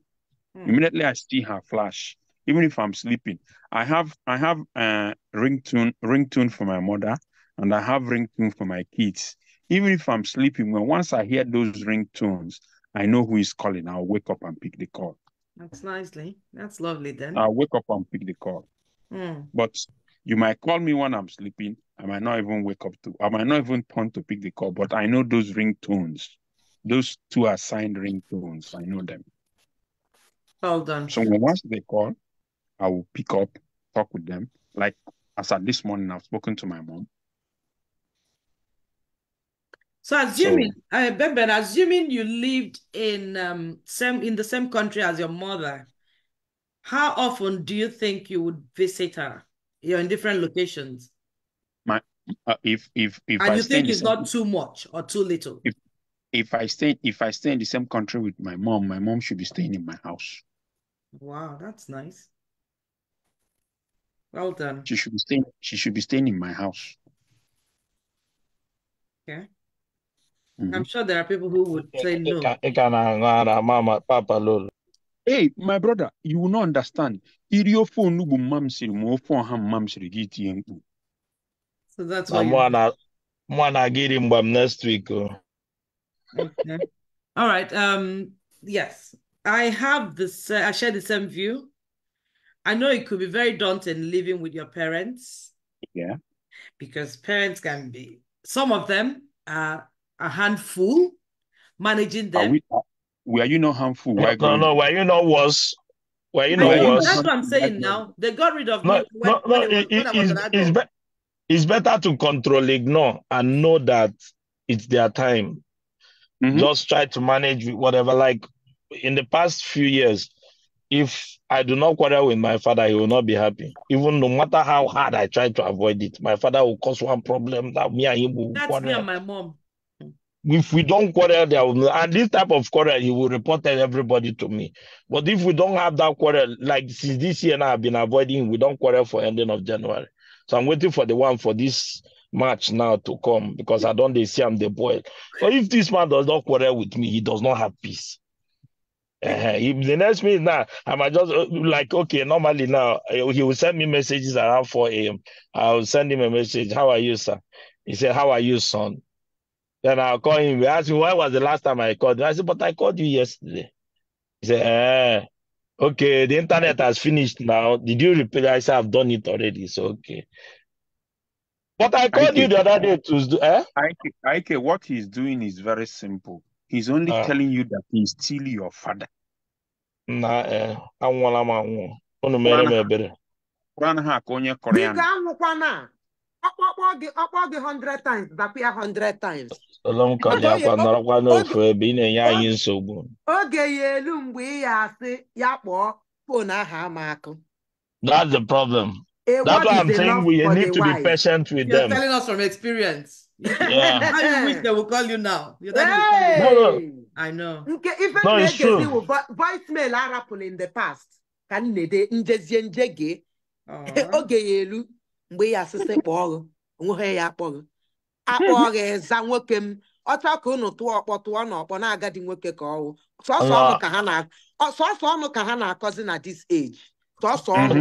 Hmm. Immediately I see her flash, even if I'm sleeping. I have I have uh ringtone ringtone for my mother and I have ringtone for my kids. Even if I'm sleeping, when once I hear those ringtones, I know who is calling. I'll wake up and pick the call. That's nicely. That's lovely then. I'll wake up and pick the call. Mm. But you might call me when I'm sleeping. I might not even wake up to, I might not even turn to pick the call, but I know those ringtones. Those two assigned ringtones. I know them. Well done. So once they call, I will pick up, talk with them. Like as at this morning, I've spoken to my mom. So assuming, uh, Beben, assuming you lived in um same in the same country as your mother, how often do you think you would visit her? You're in different locations, My uh, if if if and I you stay think it's same, not too much or too little. if I stay if I stay in the same country with my mom, my mom should be staying in my house. Wow, that's nice. Well done. She should be staying. She should be staying in my house. Okay. I'm sure there are people who would say no. Ị ka na-aṅụ ara mama papa lolo. Hey, my brother, you will not understand. Iri ofe onugbu mma m siri ma ofe ọha mma m siri gị. So that's Na why mụ you na mụ na-aga iri mgbe m next week. Okay. All right. Um, yes, I have this, uh, I share the same view. I know it could be very daunting living with your parents Yeah. because parents can be, some of them are a handful. Managing Are them. we? Are, were you not harmful? No, no, growing no. Were you not worse? Were you not Were you know, worse? that's what I'm saying now. They got rid of No, me when, no, no. it It, when I it, was it's, it's, be, it's better to control, ignore, and know that it's their time. Mhm. Just try to manage with whatever. Like in the past few years, if I do not quarrel with my father, he will not be happy. Even no matter how hard I try to avoid it, my father will cause one problem that me and him will That's me and my mom. If we don't quarrel, there and this type of quarrel, he will report everybody to me. But if we don't have that quarrel, like since this year now, I've been avoiding, we don't quarrel for ending of January. So I'm waiting for the one for this match now to come because I don't they see I'm the boy. So if this man does not quarrel with me, he does not have peace. Uh, if the next minute now, I might just uh, like okay. Normally now uh, he will send me messages around 4 a.m. I'll send him a message. How are you, sir? He said, How are you, son? Then I'll call him. He asked me, When was the last time I called you? I said, But I called you yesterday. He said, eh, Okay, the internet has finished now. Did you reply? I said, I've done it already. So, okay. But I called you the other day to do, eh? Ike, Ike, what he's doing is very simple. He's only Ah, telling you that he's still your father. na, eh, anwụọla m anwụ. Unu mere Quran m ha, ebere. Quran ha ka onye kọrọ ya Biko na. anwụkwana. Ọkpọkpọ gị ọkpọ gị 100 times, dakwa 100 times. Solo m ka dị Oge akwa nọrọkwa n'ofu ebe ị na-enye anyị nsogbu. oge ya elu mgbe ị ya asị ya kpọọ fon ahụ ama akụ. That's the problem. A That's why I'm saying we need to be wise. patient with You're them. telling us from experience. Yeah. (laughs) How you wish they would call you now? You're telling call you. No, no, I know. nke ife no, it's na-egezi true. wụ vo- voicemail arapụrụ in the past ka m na-ede njezie njege Aw. (laughs) oge ya elu mgbe ya asịsị (laughs) kpọọ gị onweghị ya akpọghị akpọọ (laughs) gị. Za nwoke m. Ọcha ka unu tụọ ọkpọ tụọ na ọkpọ na agadi nwoke ka ọwụ sọsọ ọnụ ka ha na sọsọ ọnụ ka ha na-akọzi na this age. Sọsọ ọnụ.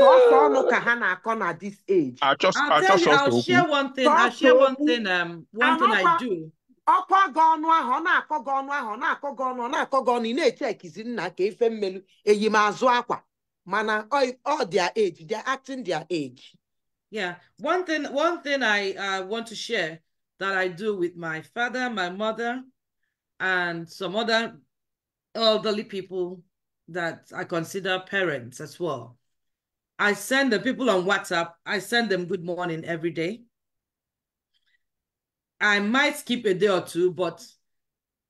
Sọsọ ọnụ ka ha na-akọ na this age. I'll tell you, I'll share one thing. I'll share one thing. Um, one thing I do. ọkwa gị ọnụ ahụ ọ na-akọ gị ọnụ ahụ ọ na-akọ gị ọnụ ọ na-akọ gị ọnụ ị na-echekizi nna ka efe mmelu eyimazụ akwa mana ọ their age they're acting their age. Yeah one thing one thing i uh, want to share that i do with my father my mother and some other elderly people that i consider parents as well. I send the people on whatsapp i send them good morning every day. I might skip a day or two, but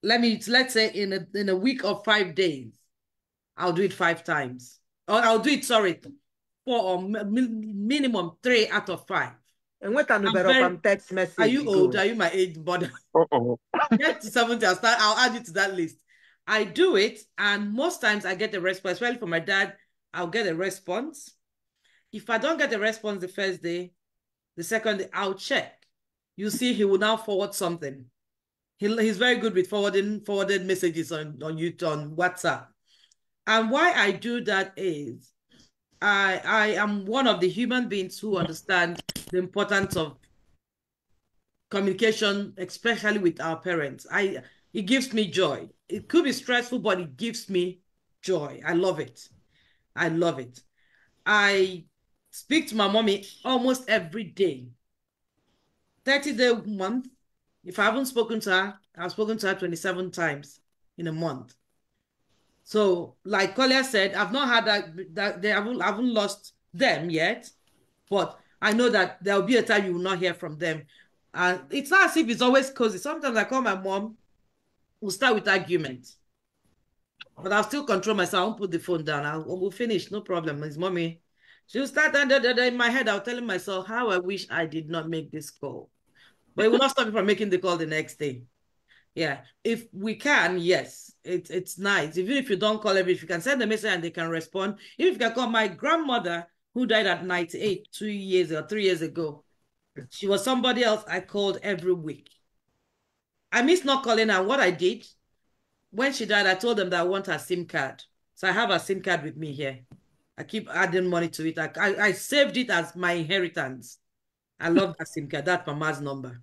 let me let's say in a in a week of five days, I'll do it five times. Or I'll do it, sorry, four or minimum three out of five. And what can better from text message? Are you old? Are you my age brother? (laughs) Uh-oh. (laughs) Get to 70, I'll start, I'll add you to that list. I do it, and most times I get a response, especially for my dad, I'll get a response. If I don't get a response the first day, the second day, I'll check you see he will now forward something. He, he's very good with forwarding forwarded messages on, on YouTube, on WhatsApp. And why I do that is I I am one of the human beings who understand the importance of communication, especially with our parents. I it gives me joy. It could be stressful, but it gives me joy. I love it. I love it. I speak to my mommy almost every day 30 day month. If I haven't spoken to her, I've spoken to her 27 times in a month. So, like Kolia said, I've not had that, that they haven't, I haven't lost them yet, but I know that there'll be a time you will not hear from them. And it's not as if it's always cozy. Sometimes I call my mom, we'll start with arguments. But I'll still control myself. I won't put the phone down. I'll, we'll finish. No problem. It's mommy. She'll start under in my head. I'll tell myself how I wish I did not make this call but it will not stop you from making the call the next day. Yeah, if we can, yes, it's it's nice. Even if you don't call every, if you can send a message and they can respond. even If you can call my grandmother who died at 98, two years or three years ago, she was somebody else I called every week. I miss not calling her. What I did when she died, I told them that I want her SIM card. So I have a SIM card with me here. I keep adding money to it. I, I, I saved it as my inheritance. I love that SIM card. That's Mama's number.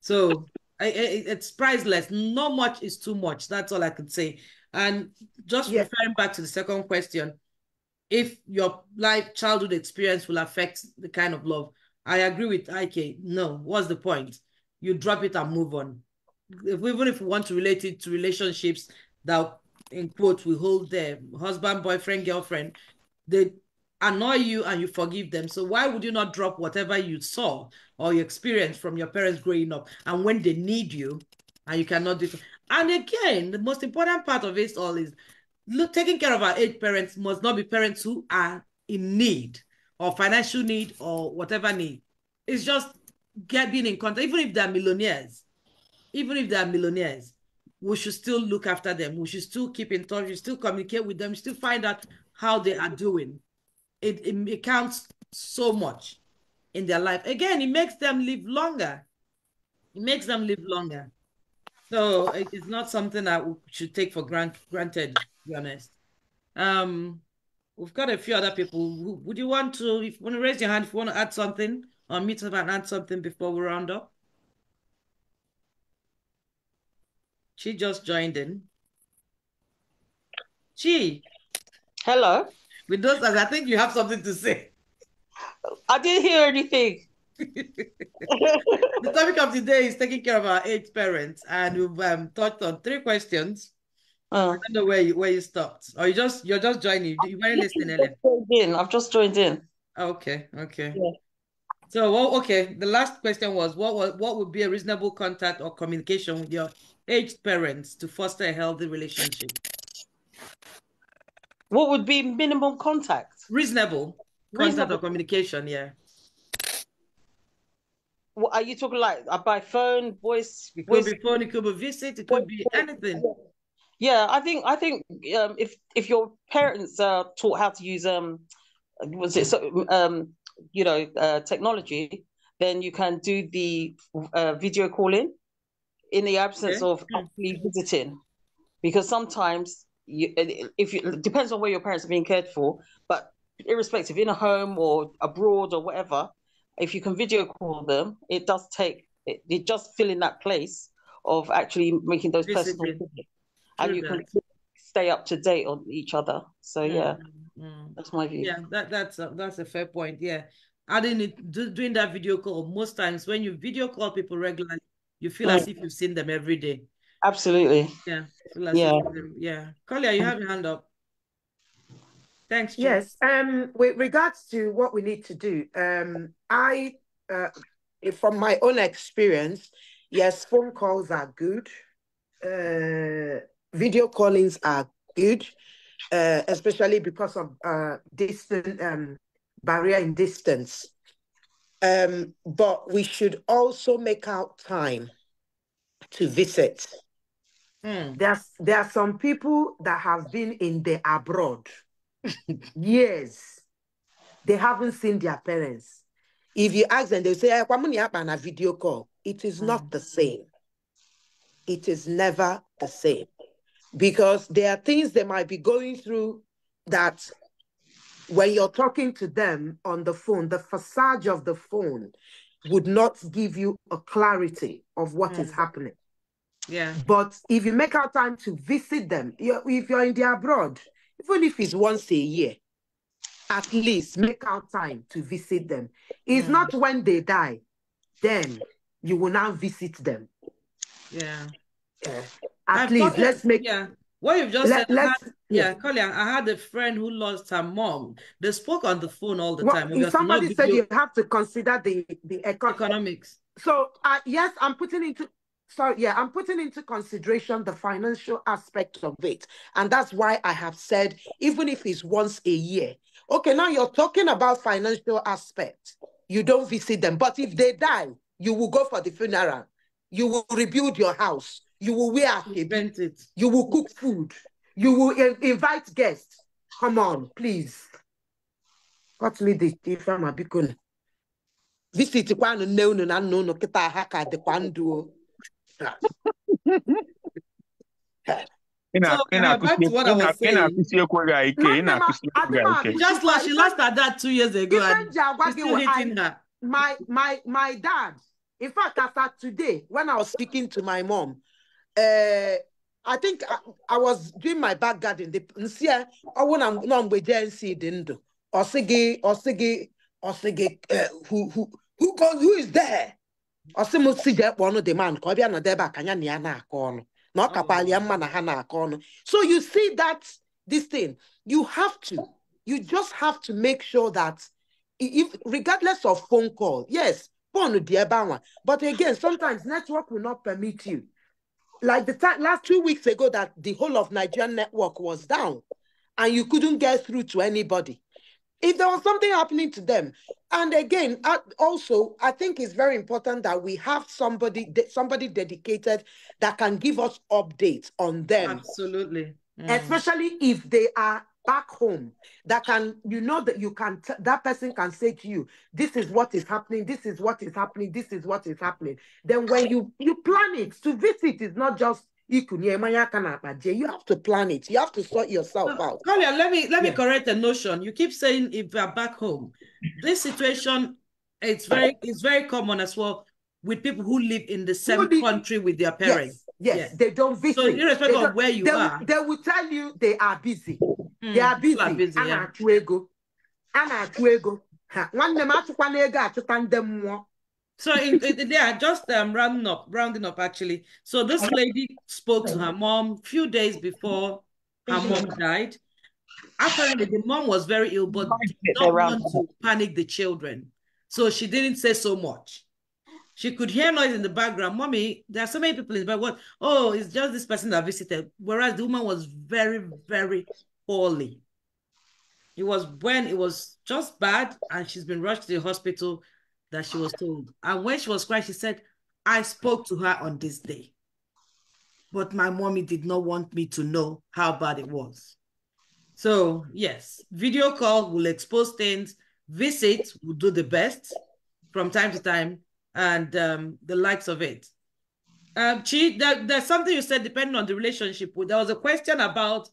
So it's priceless. Not much is too much. That's all I could say. And just yeah. referring back to the second question, if your life childhood experience will affect the kind of love, I agree with IK. No, what's the point? You drop it and move on. If, even if we want to relate it to relationships that, in quote, we hold there, husband, boyfriend, girlfriend, they annoy you and you forgive them. So why would you not drop whatever you saw or you experienced from your parents growing up and when they need you and you cannot do it? And again, the most important part of it all is look, taking care of our aged parents must not be parents who are in need or financial need or whatever need. It's just get being in contact, even if they're millionaires, even if they're millionaires, we should still look after them. We should still keep in touch. We still communicate with them. We Still find out how they are doing it, it, it counts so much in their life. Again, it makes them live longer. It makes them live longer. So it's not something that we should take for grant, granted, to be honest. Um, we've got a few other people. Would you want to, if you want to raise your hand, if you want to add something, or meet up and add something before we round up? She just joined in. She. Hello. With those, I think you have something to say. I didn't hear anything. (laughs) the topic of today is taking care of our aged parents, and we've um, touched on three questions. Uh, I don't know where you where you stopped, or you just you're just joining. You weren't listening earlier. In. I've just joined in. Okay, okay. Yeah. So, well, okay. The last question was what was what would be a reasonable contact or communication with your aged parents to foster a healthy relationship? What would be minimum contact? Reasonable. Reasonable. Contact or communication, yeah. What are you talking like uh, by phone, voice? It could voice? be phone, it could be visit, it could be anything. Yeah, I think I think um, if if your parents are taught how to use um was it so um you know uh, technology, then you can do the uh, video calling in the absence okay. of actually visiting, because sometimes you, if you, it depends on where your parents are being cared for, but irrespective, in a home or abroad or whatever, if you can video call them, it does take it, it just fill in that place of actually making those personal and you can stay up to date on each other. So yeah, mm. that's my view. Yeah, that that's a, that's a fair point. Yeah, adding it doing that video call most times when you video call people regularly, you feel as if you've seen them every day. Absolutely. Yeah. yeah. Yeah. Kolia, you have your hand up. Thanks. Jim. Yes. Um, with regards to what we need to do, um, I, uh, from my own experience, yes, phone calls are good. Uh, video callings are good, uh, especially because of uh, distant um, barrier in distance. Um, but we should also make out time to visit. Mm. There's there are some people that have been in the abroad (laughs) years. They haven't seen their parents. If you ask them, they say, on a video call. It is mm. not the same. It is never the same. Because there are things they might be going through that when you're talking to them on the phone, the facade of the phone would not give you a clarity of what mm. is happening. Yeah. But if you make out time to visit them, if you're in the abroad, even if it's once a year, at least make out time to visit them. It's not when they die, then you will now visit them. Yeah. yeah. At I've least let's make yeah. What you've just Let, said, I had, yeah, Colin, I had a friend who lost her mom. They spoke on the phone all the well, time. Somebody said you have to consider the the econ- economics. So uh, yes, I'm putting into so yeah, I'm putting into consideration the financial aspect of it. And that's why I have said, even if it's once a year. Okay, now you're talking about financial aspect. You don't visit them. But if they die, you will go for the funeral. You will rebuild your house. You will wear it. You will cook food. You will invite guests. Come on, please. Got me the ifama bikun. Visit kwanu nne unu na nna unu kịta ha ka dịkwa ndụ just like she lost her dad two years ago and still hitting her. My my my dad, in fact, after today, when I was speaking to my mom, uh, I think I, I was doing my back garden. The nsia ọwụ na nọ mgbe JNC dị ndụ. Ọ sị gị ọ sị gị ọ sị gị who who who goes who is there? Ọ sị m si jee kpọọ ọnụ the man ka ọ bịa nọdụ ebe a ka ya na ya na-akọ ọnụ na ọ kakwala ya mma na ha na-akọ ọnụ. So you see that this thing you have to you just have to make sure that if regardless of phone call yes phone dị ebe anwa but again sometimes network will not permit you. Like the time last two weeks ago that the whole of Nigerian network was down and you couldn't get through to anybody if there was something happening to them and again also i think it's very important that we have somebody somebody dedicated that can give us updates on them. Absolutely. Mm. especially if they are back home that can you know that you can that person can say to you this is what is happening this is what is happening this is what is happening. Then when you you plan it to visit is not just you have to plan it. You have to sort yourself out. Kolia, let me let me correct the notion. You keep saying if you are back home. This situation it's very it's very common as well with people who live in the same country with their parents. Yes, yes, they don't visit. So irrespective of where you they, are, they will tell you they are busy. Mm, they are busy. Are busy yeah. So in, in, yeah, just um, rounding up, rounding up actually. So this lady spoke to her mom a few days before her mom died. Apparently, the mom was very ill, but did not want to panic the children, so she didn't say so much. She could hear noise in the background. Mommy, there are so many people in the background. Oh, it's just this person that visited. Whereas the woman was very, very poorly. It was when it was just bad, and she's been rushed to the hospital that she was told. And when she was crying, she said, I spoke to her on this day. But my mommy did not want me to know how bad it was. So, yes, video call will expose things. Visit will do the best from time to time and um, the likes of it. Um, Chi, there, there's something you said depending on the relationship. There was a question about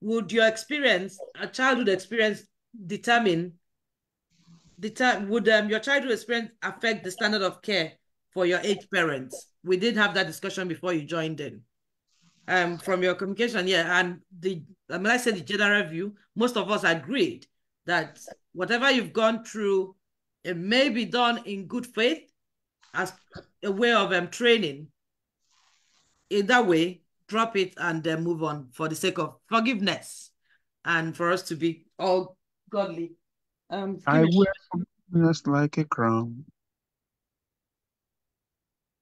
would your experience, a childhood experience, determine would um, your childhood experience affect the standard of care for your aged parents? We did have that discussion before you joined in. Um, from your communication, yeah, and the mean, I said the general view, most of us agreed that whatever you've gone through, it may be done in good faith as a way of um, training. In that way, drop it and then move on for the sake of forgiveness and for us to be all godly. Um, I wear forgiveness like a crown.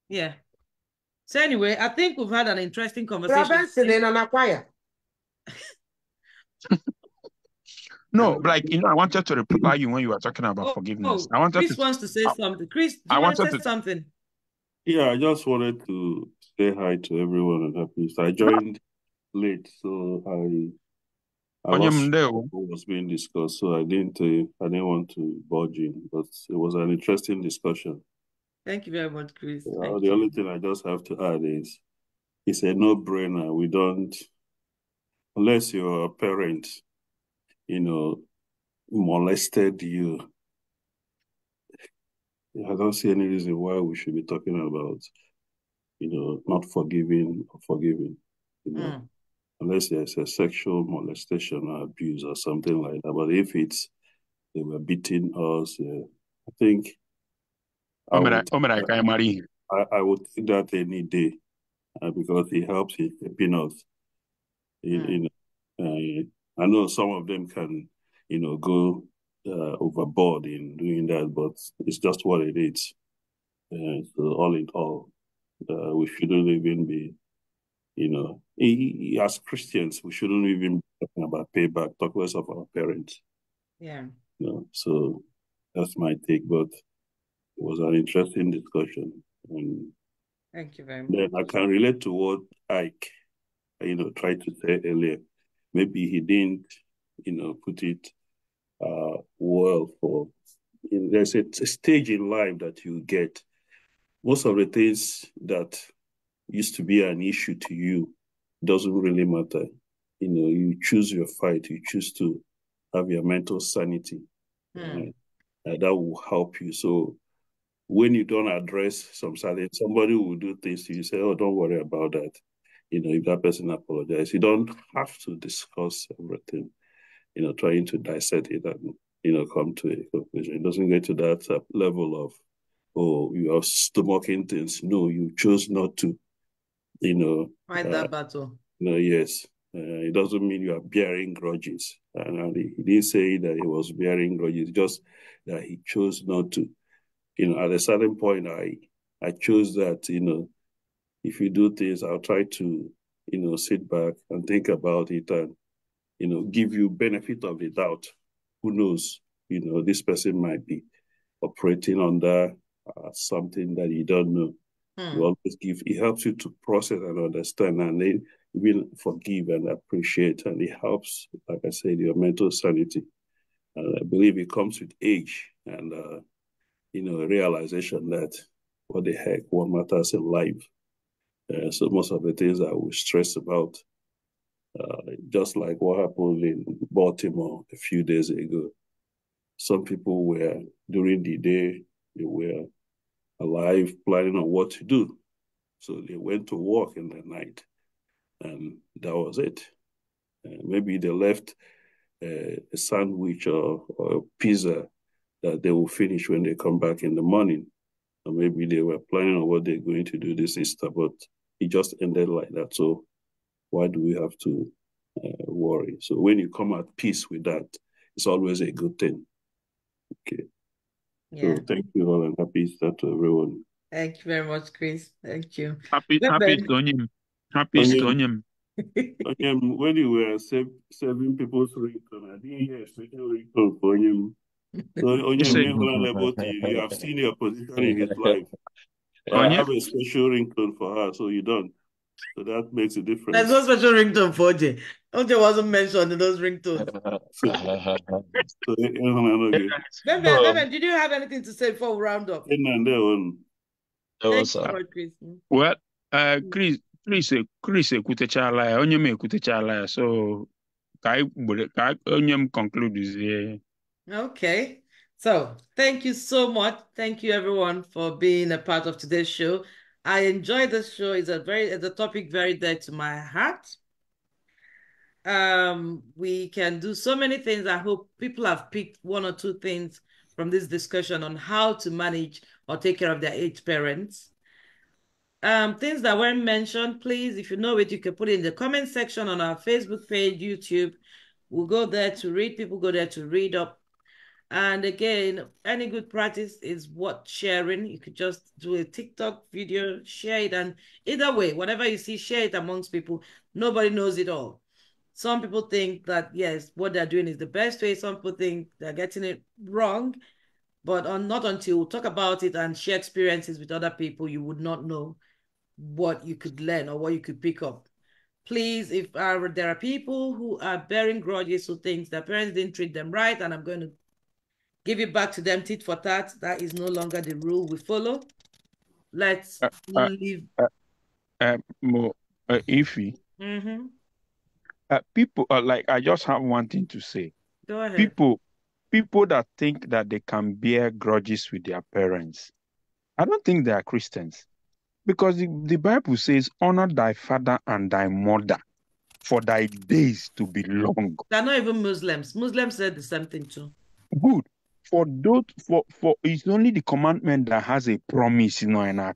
Yeah. So anyway, I think we've had an interesting conversation. in an choir. (laughs) no, like you know, I wanted to reply you when you were talking about oh, forgiveness. Oh, I wanted Chris to, wants to say something. Chris, do you I want to say something? Yeah, I just wanted to say hi to everyone and happy. So I joined late, so I I lost what was being discussed, so I didn't uh, I didn't want to budge in, but it was an interesting discussion. Thank you very much, Chris. Uh, the you. only thing I just have to add is it's a no-brainer. We don't unless your parent, you know, molested you. I don't see any reason why we should be talking about, you know, not forgiving or forgiving. You know. Mm unless there's a sexual molestation or abuse or something like that. But if it's they were beating us, uh, I think I would, I, I would think that any day uh, because it helps in helping us. In, in uh, I know some of them can, you know, go uh, overboard in doing that, but it's just what it is. Uh, so all in all, uh, we shouldn't even be you know, he, as Christians, we shouldn't even be talking about payback, talk less of our parents. Yeah. You know, so that's my take, but it was an interesting discussion. And Thank you very much. Then I can relate to what Ike, you know, tried to say earlier. Maybe he didn't, you know, put it uh, well for. You know, there's a, a stage in life that you get. Most of the things that used to be an issue to you doesn't really matter. You know, you choose your fight, you choose to have your mental sanity. Mm. Uh, that will help you. So when you don't address some certain, somebody will do things to you, say, oh, don't worry about that. You know, if that person apologizes, you don't have to discuss everything, you know, trying to dissect it and, you know, come to a conclusion. It doesn't get to that uh, level of, oh, you are stomaching things. No, you chose not to you know. Fight uh, that battle. No, yes. Uh, it doesn't mean you are bearing grudges. And he, he didn't say that he was bearing grudges, just that he chose not to. You know, at a certain point, I I chose that, you know, if you do things, I'll try to, you know, sit back and think about it and, you know, give you benefit of the doubt. Who knows? You know, this person might be operating under uh, something that you don't know. Mm. You always give. It helps you to process and understand, and then you will forgive and appreciate. And it helps, like I said, your mental sanity. And I believe it comes with age and uh, you know realization that what the heck, what matters in life. Uh, so most of the things that we stress about, uh, just like what happened in Baltimore a few days ago. Some people were during the day they were alive, planning on what to do. So they went to work in the night, and that was it. Uh, maybe they left uh, a sandwich or, or a pizza that they will finish when they come back in the morning. Or maybe they were planning on what they're going to do this Easter, but it just ended like that. So why do we have to uh, worry? So when you come at peace with that, it's always a good thing. Okay. Yeah. So thank you all and happy Easter to everyone. Thank you very much, Chris. Thank you. Happy happy Stonium. Happy Stonium. Onyem, (laughs) when you were save, saving people's ringtone, I didn't hear a special ringtone for him. (laughs) So Onyem, about you, you have seen your position in his life. (laughs) I have a special ringtone for her, so you don't. So that makes a difference. There's no special ringtone for OJ. OJ wasn't mentioned in those ringtones. so, Bebe, did you have anything to say before we round up? There was, uh, well, Uh, Chris, Chris, Chris ekwutechala ya, onye m ekwutechala ya, so ka anyị ka onye m conclude Okay. So thank you so much. Thank you everyone for being a part of today's show. I enjoy this show. It's a very it's a topic very dear to my heart. Um, we can do so many things. I hope people have picked one or two things from this discussion on how to manage or take care of their aged parents. Um, things that weren't mentioned, please, if you know it, you can put it in the comment section on our Facebook page, YouTube. We'll go there to read. People go there to read up. And again, any good practice is what sharing. You could just do a TikTok video, share it, and either way, whatever you see, share it amongst people. Nobody knows it all. Some people think that yes, what they're doing is the best way. Some people think they're getting it wrong, but on, not until we talk about it and share experiences with other people, you would not know what you could learn or what you could pick up. Please, if uh, there are people who are bearing grudges who think their parents didn't treat them right, and I'm going to give it back to them tit for tat, that is no longer the rule we follow. Let's uh, uh leave. Uh, uh, more, uh, Ify. Mm-hmm. Uh, people uh, like I just have one thing to say. Go ahead. People, people that think that they can bear grudges with their parents, I don't think they are Christians. Because the, the Bible says, honor thy father and thy mother for thy days to be long. They're not even Muslims. Muslims said the same thing too. Good. For those for for it's only the commandment that has a promise, you know, in our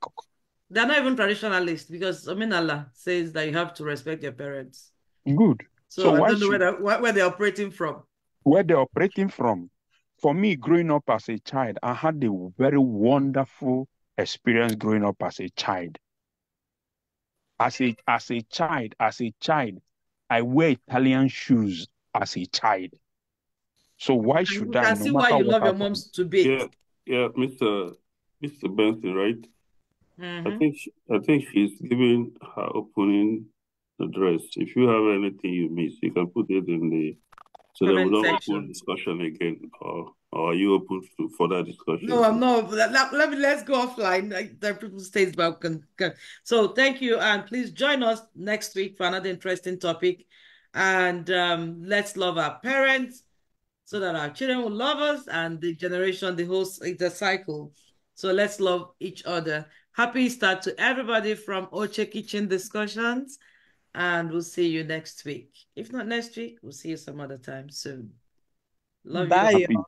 They're not even traditionalists because I mean Allah says that you have to respect your parents. Good. So, so I don't know where they're, where they're operating from. Where they're operating from. For me, growing up as a child, I had a very wonderful experience growing up as a child. As a as a child, as a child, I wear Italian shoes as a child. So why should you I? can no see why you love your moms to be. Yeah, yeah, Mr. Mr. Benson, right? Mm-hmm. I think she, I think she's giving her opening address. If you have anything you miss, you can put it in the so that we don't open discussion again. Or, or are you open to further discussion? No, I'm not. Let, let, me let's go offline. Like the people stays back can, can. So thank you, and please join us next week for another interesting topic. And um, let's love our parents so that our children will love us and the generation, the whole it's a cycle. So let's love each other. Happy start to everybody from Oche Kitchen Discussions and we'll see you next week. If not next week, we'll see you some other time soon. Love Bye. you.